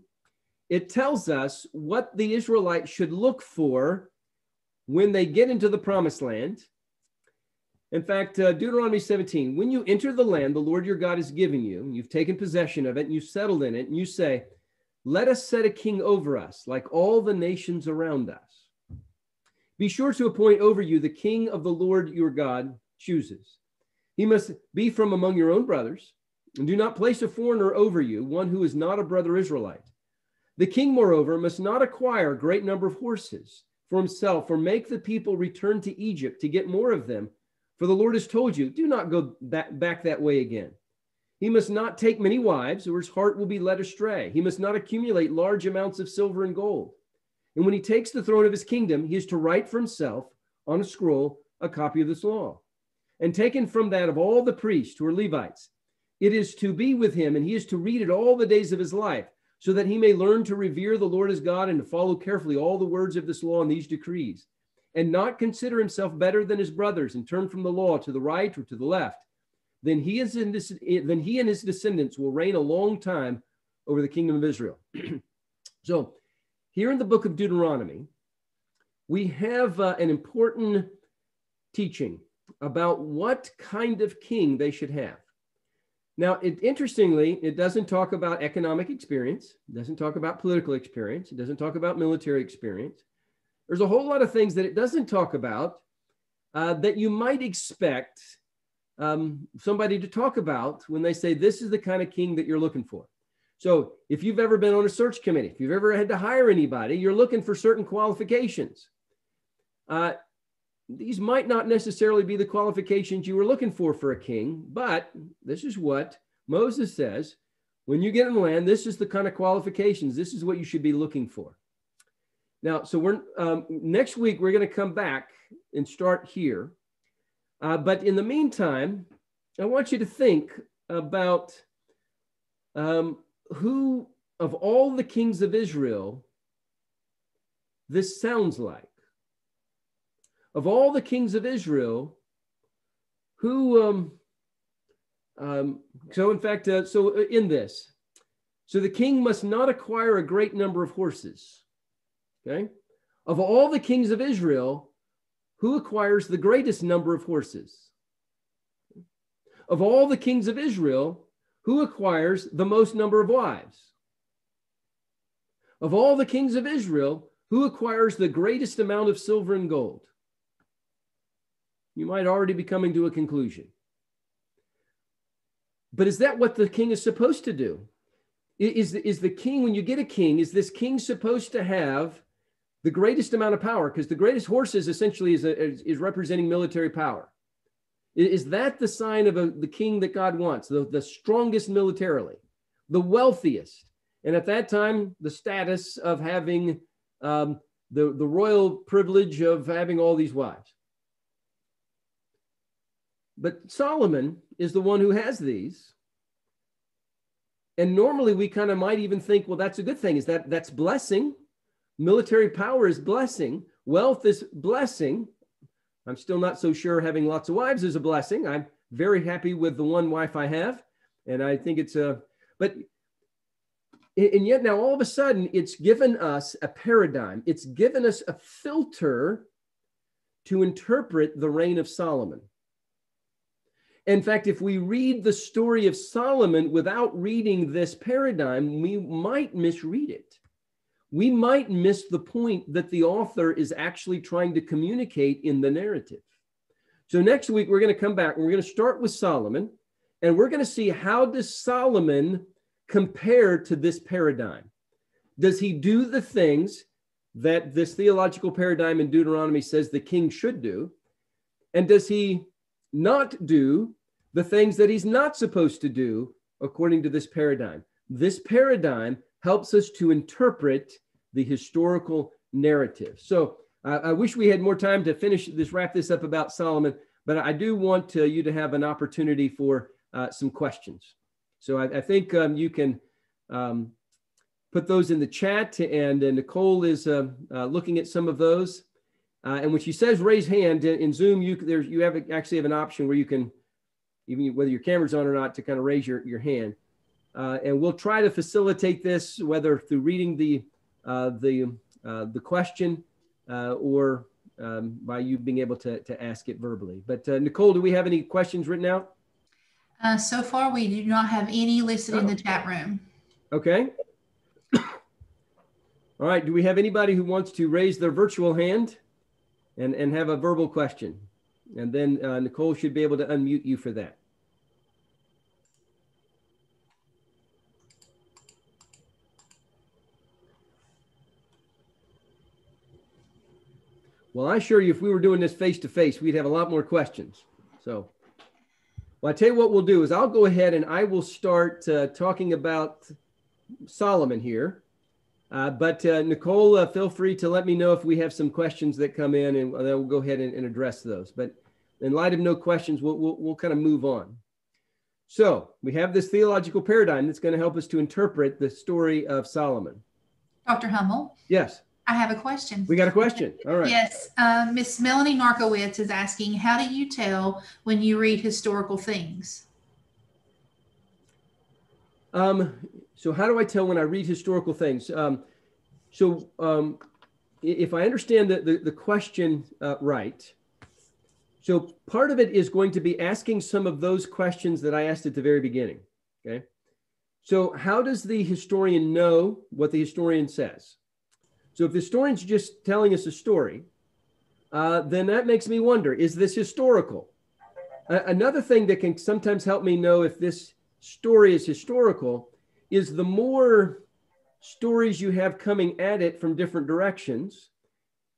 it tells us what the Israelites should look for when they get into the promised land. In fact, uh, Deuteronomy 17, when you enter the land the Lord your God has given you, you've taken possession of it and you've settled in it, and you say, Let us set a king over us, like all the nations around us. Be sure to appoint over you the king of the Lord your God chooses. He must be from among your own brothers, and do not place a foreigner over you, one who is not a brother Israelite. The king, moreover, must not acquire a great number of horses for himself, or make the people return to Egypt to get more of them. For the Lord has told you, do not go that, back that way again. He must not take many wives, or his heart will be led astray. He must not accumulate large amounts of silver and gold. And when he takes the throne of his kingdom, he is to write for himself on a scroll a copy of this law. And taken from that of all the priests who are Levites, it is to be with him, and he is to read it all the days of his life so that he may learn to revere the Lord as God and to follow carefully all the words of this law and these decrees, and not consider himself better than his brothers and turn from the law to the right or to the left. Then he, is in this, then he and his descendants will reign a long time over the kingdom of Israel. so, here in the book of Deuteronomy, we have uh, an important teaching about what kind of king they should have. Now, it, interestingly, it doesn't talk about economic experience, it doesn't talk about political experience, it doesn't talk about military experience. There's a whole lot of things that it doesn't talk about uh, that you might expect um, somebody to talk about when they say this is the kind of king that you're looking for. So, if you've ever been on a search committee, if you've ever had to hire anybody, you're looking for certain qualifications. Uh, these might not necessarily be the qualifications you were looking for for a king, but this is what Moses says. When you get in the land, this is the kind of qualifications. This is what you should be looking for. Now, so we're um, next week we're going to come back and start here. Uh, but in the meantime, I want you to think about um, who of all the kings of Israel this sounds like of all the kings of Israel, who, um, um, so in fact, uh, so uh, in this, so the king must not acquire a great number of horses. Okay. Of all the kings of Israel, who acquires the greatest number of horses? Of all the kings of Israel, who acquires the most number of wives? Of all the kings of Israel, who acquires the greatest amount of silver and gold? You might already be coming to a conclusion. But is that what the king is supposed to do? Is the, is the king, when you get a king, is this king supposed to have the greatest amount of power? Because the greatest horses essentially is, a, is, representing military power. Is that the sign of a, the king that God wants, the, the strongest militarily, the wealthiest? And at that time, the status of having um, the, the royal privilege of having all these wives. But Solomon is the one who has these. And normally we kind of might even think, well, that's a good thing. Is that that's blessing? Military power is blessing. Wealth is blessing. I'm still not so sure having lots of wives is a blessing. I'm very happy with the one wife I have. And I think it's a, but, and yet now all of a sudden it's given us a paradigm. It's given us a filter to interpret the reign of Solomon. In fact, if we read the story of Solomon without reading this paradigm, we might misread it. We might miss the point that the author is actually trying to communicate in the narrative. So next week we're going to come back and we're going to start with Solomon and we're going to see how does Solomon compare to this paradigm? Does he do the things that this theological paradigm in Deuteronomy says the king should do? And does he not do the things that he's not supposed to do according to this paradigm. This paradigm helps us to interpret the historical narrative. So I wish we had more time to finish this, wrap this up about Solomon, but I do want uh, you to have an opportunity for uh, some questions. So I, I think um, you can um, put those in the chat, and uh, Nicole is uh, uh, looking at some of those. Uh, and when she says raise hand in, in Zoom, you there's you have actually have an option where you can, even whether your camera's on or not, to kind of raise your, your hand. Uh, and we'll try to facilitate this whether through reading the uh, the the question or um, by you being able to, to ask it verbally. But Nicole, do we have any questions written out? Uh, so far, we do not have any listed oh. in the chat room. Okay. All right. Do we have anybody who wants to raise their virtual hand and, and have a verbal question? And then uh, Nicole should be able to unmute you for that. Well, I assure you, if we were doing this face to face, we'd have a lot more questions. So. Well, I tell you what we'll do is I'll go ahead and I will start uh, talking about Solomon here. Uh, but uh, Nicole, uh, feel free to let me know if we have some questions that come in, and then we'll go ahead and, and address those. But in light of no questions, we'll, we'll, we'll kind of move on. So we have this theological paradigm that's going to help us to interpret the story of Solomon. Dr. Hummel? Yes. I have a question. We got a question. All right. Yes. Uh, Miss Melanie Narkowitz is asking How do you tell when you read historical things? Um, so, how do I tell when I read historical things? Um, so, um, if I understand the, the, the question uh, right, so part of it is going to be asking some of those questions that I asked at the very beginning. Okay. So, how does the historian know what the historian says? So if the historian's just telling us a story, uh, then that makes me wonder is this historical? another thing that can sometimes help me know if this story is historical is the more stories you have coming at it from different directions,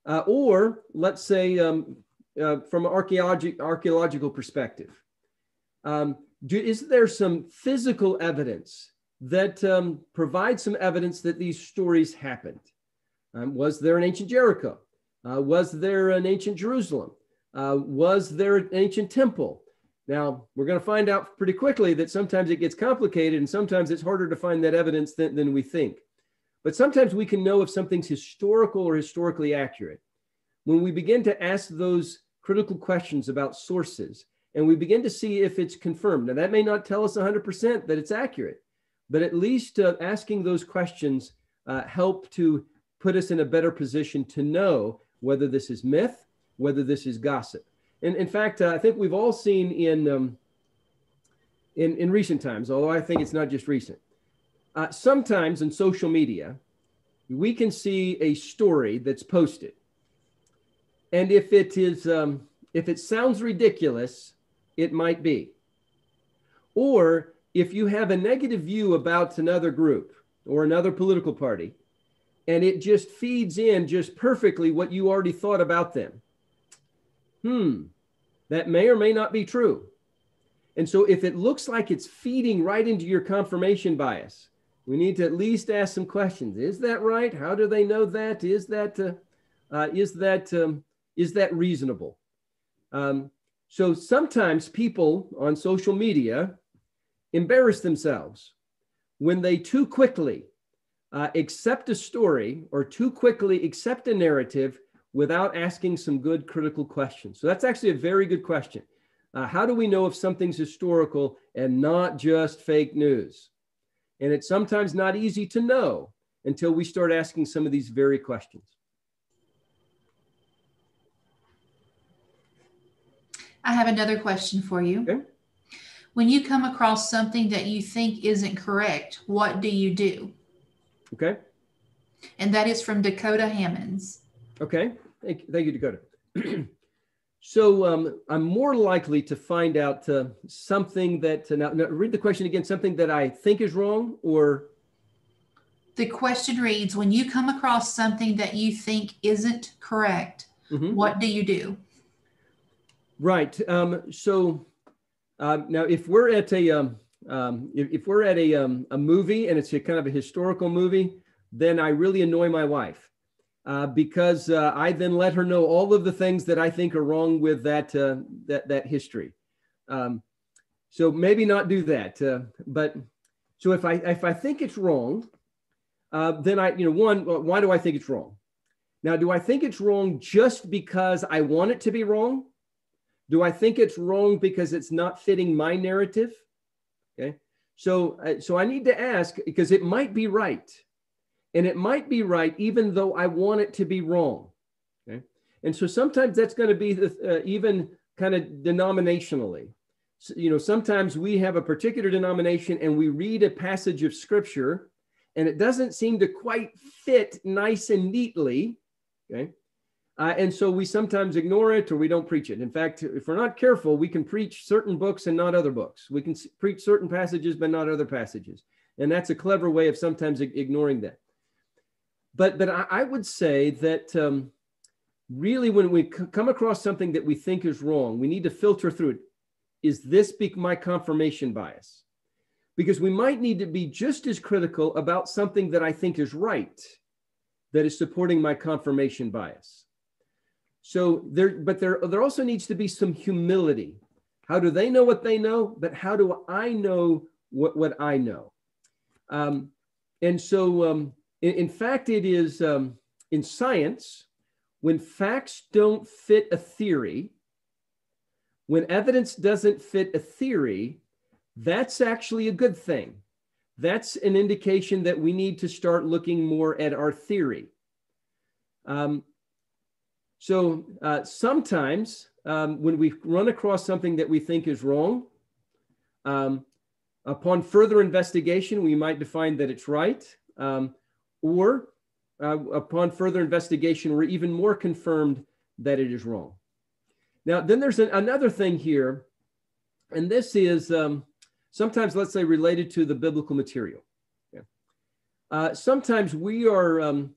uh, or let's say um, uh, from an archaeologi- archaeological perspective. Um, do, is there some physical evidence that um, provides some evidence that these stories happened? Um, was there an ancient Jericho? Uh, was there an ancient Jerusalem? Uh, was there an ancient temple? Now, we're going to find out pretty quickly that sometimes it gets complicated and sometimes it's harder to find that evidence than, than we think. But sometimes we can know if something's historical or historically accurate. When we begin to ask those critical questions about sources and we begin to see if it's confirmed. Now, that may not tell us 100% that it's accurate, but at least uh, asking those questions uh, help to put us in a better position to know whether this is myth, whether this is gossip. And in fact, uh, I think we've all seen in, um, in, in recent times, although I think it's not just recent, uh, sometimes in social media, we can see a story that's posted. And if it is, um, if it sounds ridiculous, it might be. Or if you have a negative view about another group or another political party, and it just feeds in just perfectly what you already thought about them. Hmm, that may or may not be true. And so if it looks like it's feeding right into your confirmation bias, we need to at least ask some questions. Is that right? How do they know that? Is that uh, uh, is that um, is that reasonable? Um, so sometimes people on social media embarrass themselves when they too quickly uh, accept a story or too quickly accept a narrative without asking some good critical questions? So that's actually a very good question. Uh, how do we know if something's historical and not just fake news? And it's sometimes not easy to know until we start asking some of these very questions. I have another question for you. Okay. When you come across something that you think isn't correct, what do you do? Okay. And that is from Dakota Hammonds. Okay. Thank, thank you, Dakota. so um, I'm more likely to find out uh, something that, uh, now, now read the question again, something that I think is wrong or? The question reads When you come across something that you think isn't correct, mm-hmm. what do you do? Right. Um, so uh, now, if we're at a, um, um, if, if, we're at a, um, a movie and it's a kind of a historical movie, then I really annoy my wife uh, because uh, I then let her know all of the things that I think are wrong with that uh, that that history. Um, so maybe not do that, uh, but so if I if I think it's wrong, uh, then I you know one why do I think it's wrong? Now, do I think it's wrong just because I want it to be wrong? Do I think it's wrong because it's not fitting my narrative? Okay, so uh, so I need to ask because it might be right, and it might be right even though I want it to be wrong. Okay, and so sometimes that's going to be the, uh, even kind of denominationally you know, sometimes we have a particular denomination and we read a passage of scripture and it doesn't seem to quite fit nice and neatly. Okay. Uh, and so we sometimes ignore it or we don't preach it. In fact, if we're not careful, we can preach certain books and not other books. We can preach certain passages, but not other passages. And that's a clever way of sometimes ignoring that. But, but I, I would say that um, really, when we come across something that we think is wrong, we need to filter through it is this be my confirmation bias? Because we might need to be just as critical about something that I think is right that is supporting my confirmation bias. So there, but there, there also needs to be some humility. How do they know what they know? But how do I know what, what I know? Um, and so, um, in, in, fact, it is um, in science, when facts don't fit a theory, when evidence doesn't fit a theory, that's actually a good thing. That's an indication that we need to start looking more at our theory. Um, so uh, sometimes um, when we run across something that we think is wrong, um, upon further investigation, we might define that it's right. Or uh, upon further investigation, we're even more confirmed that it is wrong. Now, then there's an, another thing here, and this is um, sometimes, let's say, related to the biblical material. Okay. Uh, sometimes we are um,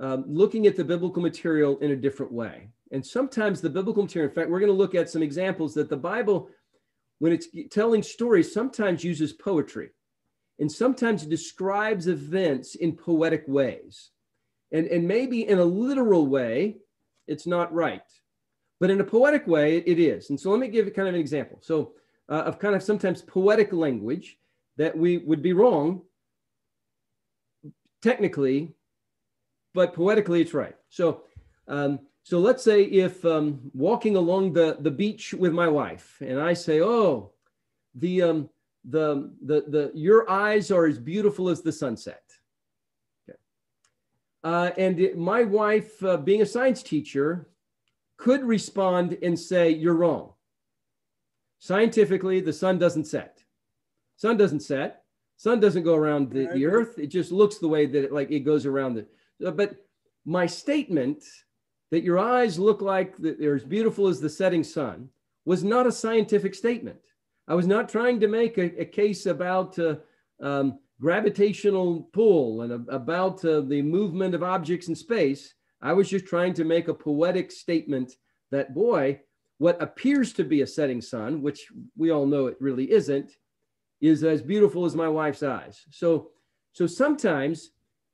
uh, looking at the biblical material in a different way. And sometimes the biblical material, in fact, we're going to look at some examples that the Bible, when it's telling stories, sometimes uses poetry and sometimes describes events in poetic ways. And, and maybe in a literal way, it's not right but in a poetic way, it is. And so let me give kind of an example. So uh, of kind of sometimes poetic language that we would be wrong technically, but poetically it's right. So um, so let's say if um, walking along the, the beach with my wife and I say, oh, the, um, the, the, the, your eyes are as beautiful as the sunset. Okay. Uh, and it, my wife, uh, being a science teacher, could respond and say, You're wrong. Scientifically, the sun doesn't set. Sun doesn't set. Sun doesn't go around the, the earth. It just looks the way that it, like it goes around it. Uh, but my statement that your eyes look like they're as beautiful as the setting sun was not a scientific statement. I was not trying to make a, a case about uh, um, gravitational pull and a, about uh, the movement of objects in space. I was just trying to make a poetic statement that, boy, what appears to be a setting sun, which we all know it really isn't, is as beautiful as my wife's eyes. So, so sometimes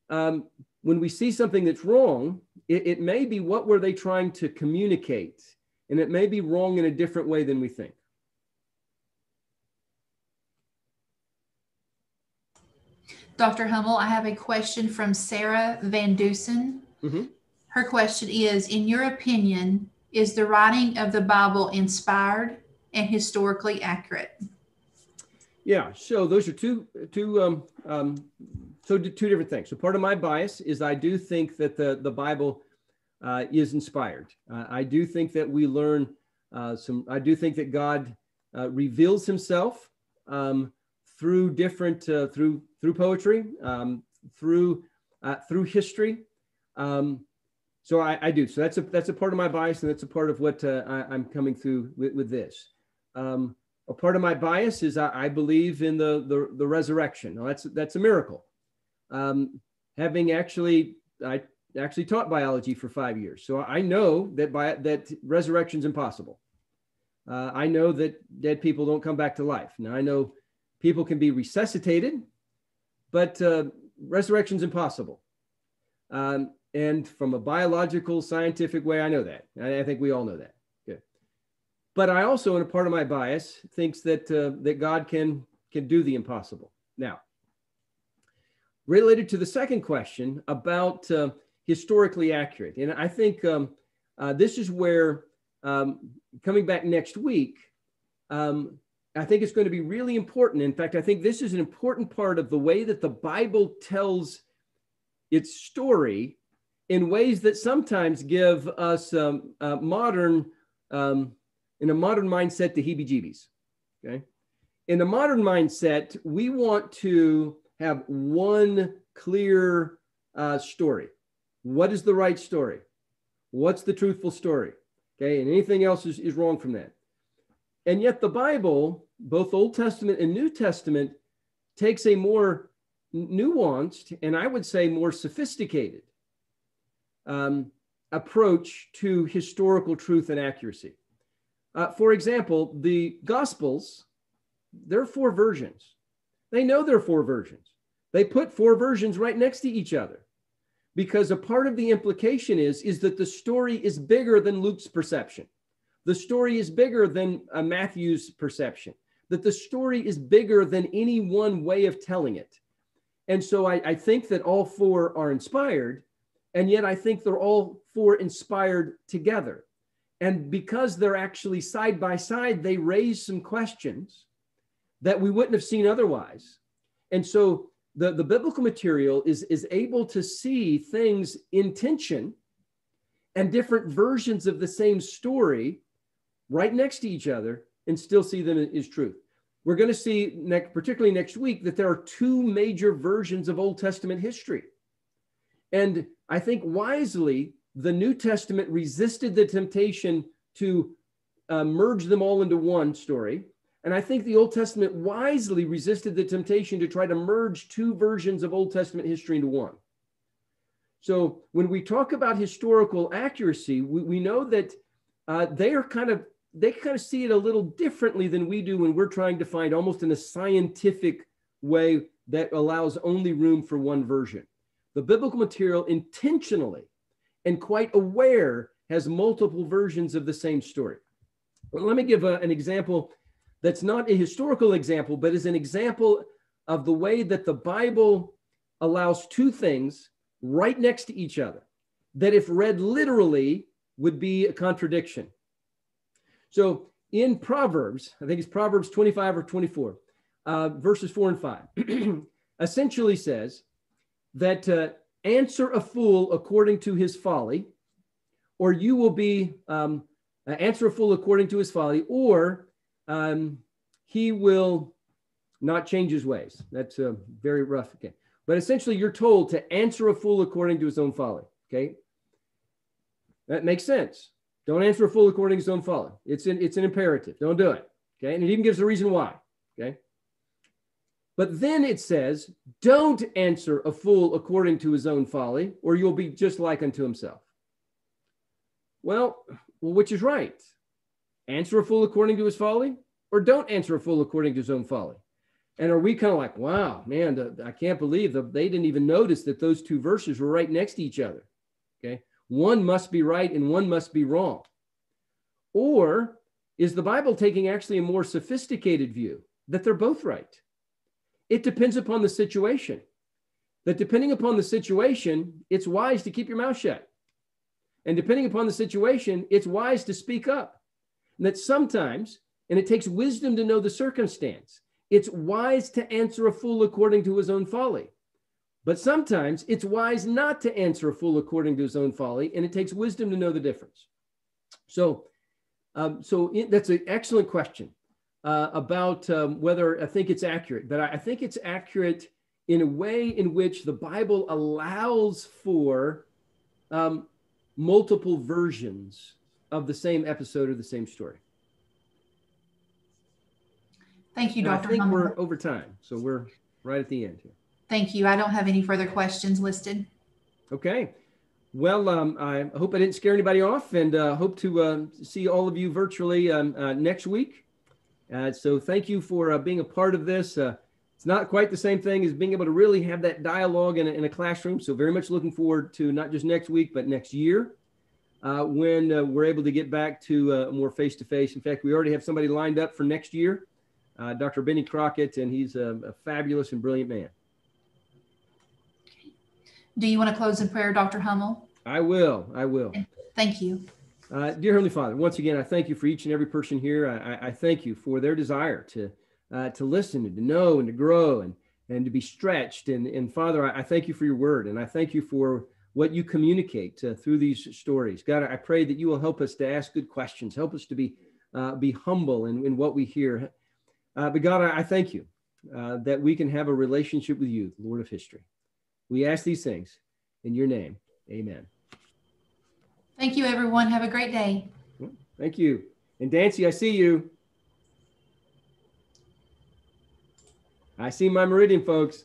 um, when we see something that's wrong, it, it may be what were they trying to communicate, and it may be wrong in a different way than we think. Dr. Hummel, I have a question from Sarah Van Dusen. Mm-hmm. Her question is In your opinion, is the writing of the Bible inspired and historically accurate? Yeah, so those are two, two, um, um, so two different things. So part of my bias is I do think that the, the Bible uh, is inspired. Uh, I do think that we learn uh, some, I do think that God uh, reveals himself um, through different, uh, through, through poetry, um, through, uh, through history. Um, so I, I, do. So that's a that's a part of my bias, and that's a part of what uh, I, am coming through with, with this. Um, a part of my bias is I, I believe in the, the, the resurrection. Now that's that's a miracle. Um, having actually I actually taught biology for five years, so I know that by that resurrection is impossible. Uh, I know that dead people don't come back to life. Now I know people can be resuscitated, but uh, resurrection is impossible. Um, and from a biological, scientific way, I know that. I, I think we all know that. Good. But I also, in a part of my bias, thinks that uh, that God can can do the impossible. Now, related to the second question about uh, historically accurate. And I think um, uh, this is where, um, coming back next week, um, I think it's going to be really important. In fact, I think this is an important part of the way that the Bible tells its story in ways that sometimes give us um, uh, modern, um, in a modern mindset, the heebie jeebies. Okay. In a modern mindset, we want to have one clear uh, story. What is the right story? What's the truthful story? Okay. And anything else is, is wrong from that. And yet, the Bible, both Old Testament and New Testament, takes a more nuanced and I would say more sophisticated um, approach to historical truth and accuracy. Uh, for example, the Gospels, there are four versions. They know there are four versions. They put four versions right next to each other because a part of the implication is, is that the story is bigger than Luke's perception. The story is bigger than uh, Matthew's perception, that the story is bigger than any one way of telling it. And so I, I think that all four are inspired, and yet I think they're all four inspired together. And because they're actually side by side, they raise some questions that we wouldn't have seen otherwise. And so the, the biblical material is, is able to see things in tension and different versions of the same story right next to each other and still see them as truth. We're going to see, next, particularly next week, that there are two major versions of Old Testament history. And I think wisely, the New Testament resisted the temptation to uh, merge them all into one story. And I think the Old Testament wisely resisted the temptation to try to merge two versions of Old Testament history into one. So when we talk about historical accuracy, we, we know that uh, they are kind of they kind of see it a little differently than we do when we're trying to find almost in a scientific way that allows only room for one version. The biblical material intentionally and quite aware has multiple versions of the same story. Let me give a, an example that's not a historical example, but is an example of the way that the Bible allows two things right next to each other that, if read literally, would be a contradiction. So in Proverbs, I think it's Proverbs 25 or 24, uh, verses 4 and 5, essentially says that uh, answer a fool according to his folly, or you will be, um, uh, answer a fool according to his folly, or um, he will not change his ways. That's uh, very rough. Okay. But essentially, you're told to answer a fool according to his own folly. Okay. That makes sense. Don't answer a fool according to his own folly. It's an, it's an imperative. Don't do it. Okay. And it even gives a reason why. Okay. But then it says, don't answer a fool according to his own folly, or you'll be just like unto himself. Well, well, which is right? Answer a fool according to his folly, or don't answer a fool according to his own folly? And are we kind of like, wow, man, I can't believe that they didn't even notice that those two verses were right next to each other. One must be right and one must be wrong. Or is the Bible taking actually a more sophisticated view that they're both right? It depends upon the situation. That depending upon the situation, it's wise to keep your mouth shut. And depending upon the situation, it's wise to speak up. And that sometimes, and it takes wisdom to know the circumstance, it's wise to answer a fool according to his own folly. But sometimes it's wise not to answer a fool according to his own folly, and it takes wisdom to know the difference. So, um, so it, that's an excellent question uh, about um, whether I think it's accurate. But I, I think it's accurate in a way in which the Bible allows for um, multiple versions of the same episode or the same story. Thank you, Dr. I think we're over time, so we're right at the end here. Thank you. I don't have any further questions listed. Okay. Well, um, I hope I didn't scare anybody off and uh, hope to uh, see all of you virtually um, uh, next week. Uh, so thank you for uh, being a part of this. Uh, it's not quite the same thing as being able to really have that dialogue in a, in a classroom. So very much looking forward to not just next week, but next year when we're able to get back to more face-to-face. In fact, we already have somebody lined up for next year, Dr. Benny Crockett, and he's a, a fabulous and brilliant man. Do you want to close in prayer, Dr. Hummel? I will. I will. Thank you. Uh, dear Heavenly Father, once again, I thank you for each and every person here. I, I thank you for their desire to uh, to listen and to know and to grow and and to be stretched. And, and Father, I, I thank you for your word, and I thank you for what you communicate uh, through these stories. God, I pray that you will help us to ask good questions, help us to be uh, be humble in, in what we hear. Uh, but God, I, I thank you uh, that we can have a relationship with you, Lord of history. We ask these things in your name. Amen. Thank you, everyone. Have a great day. Thank you. And Dancy, I see you. I see my Meridian folks.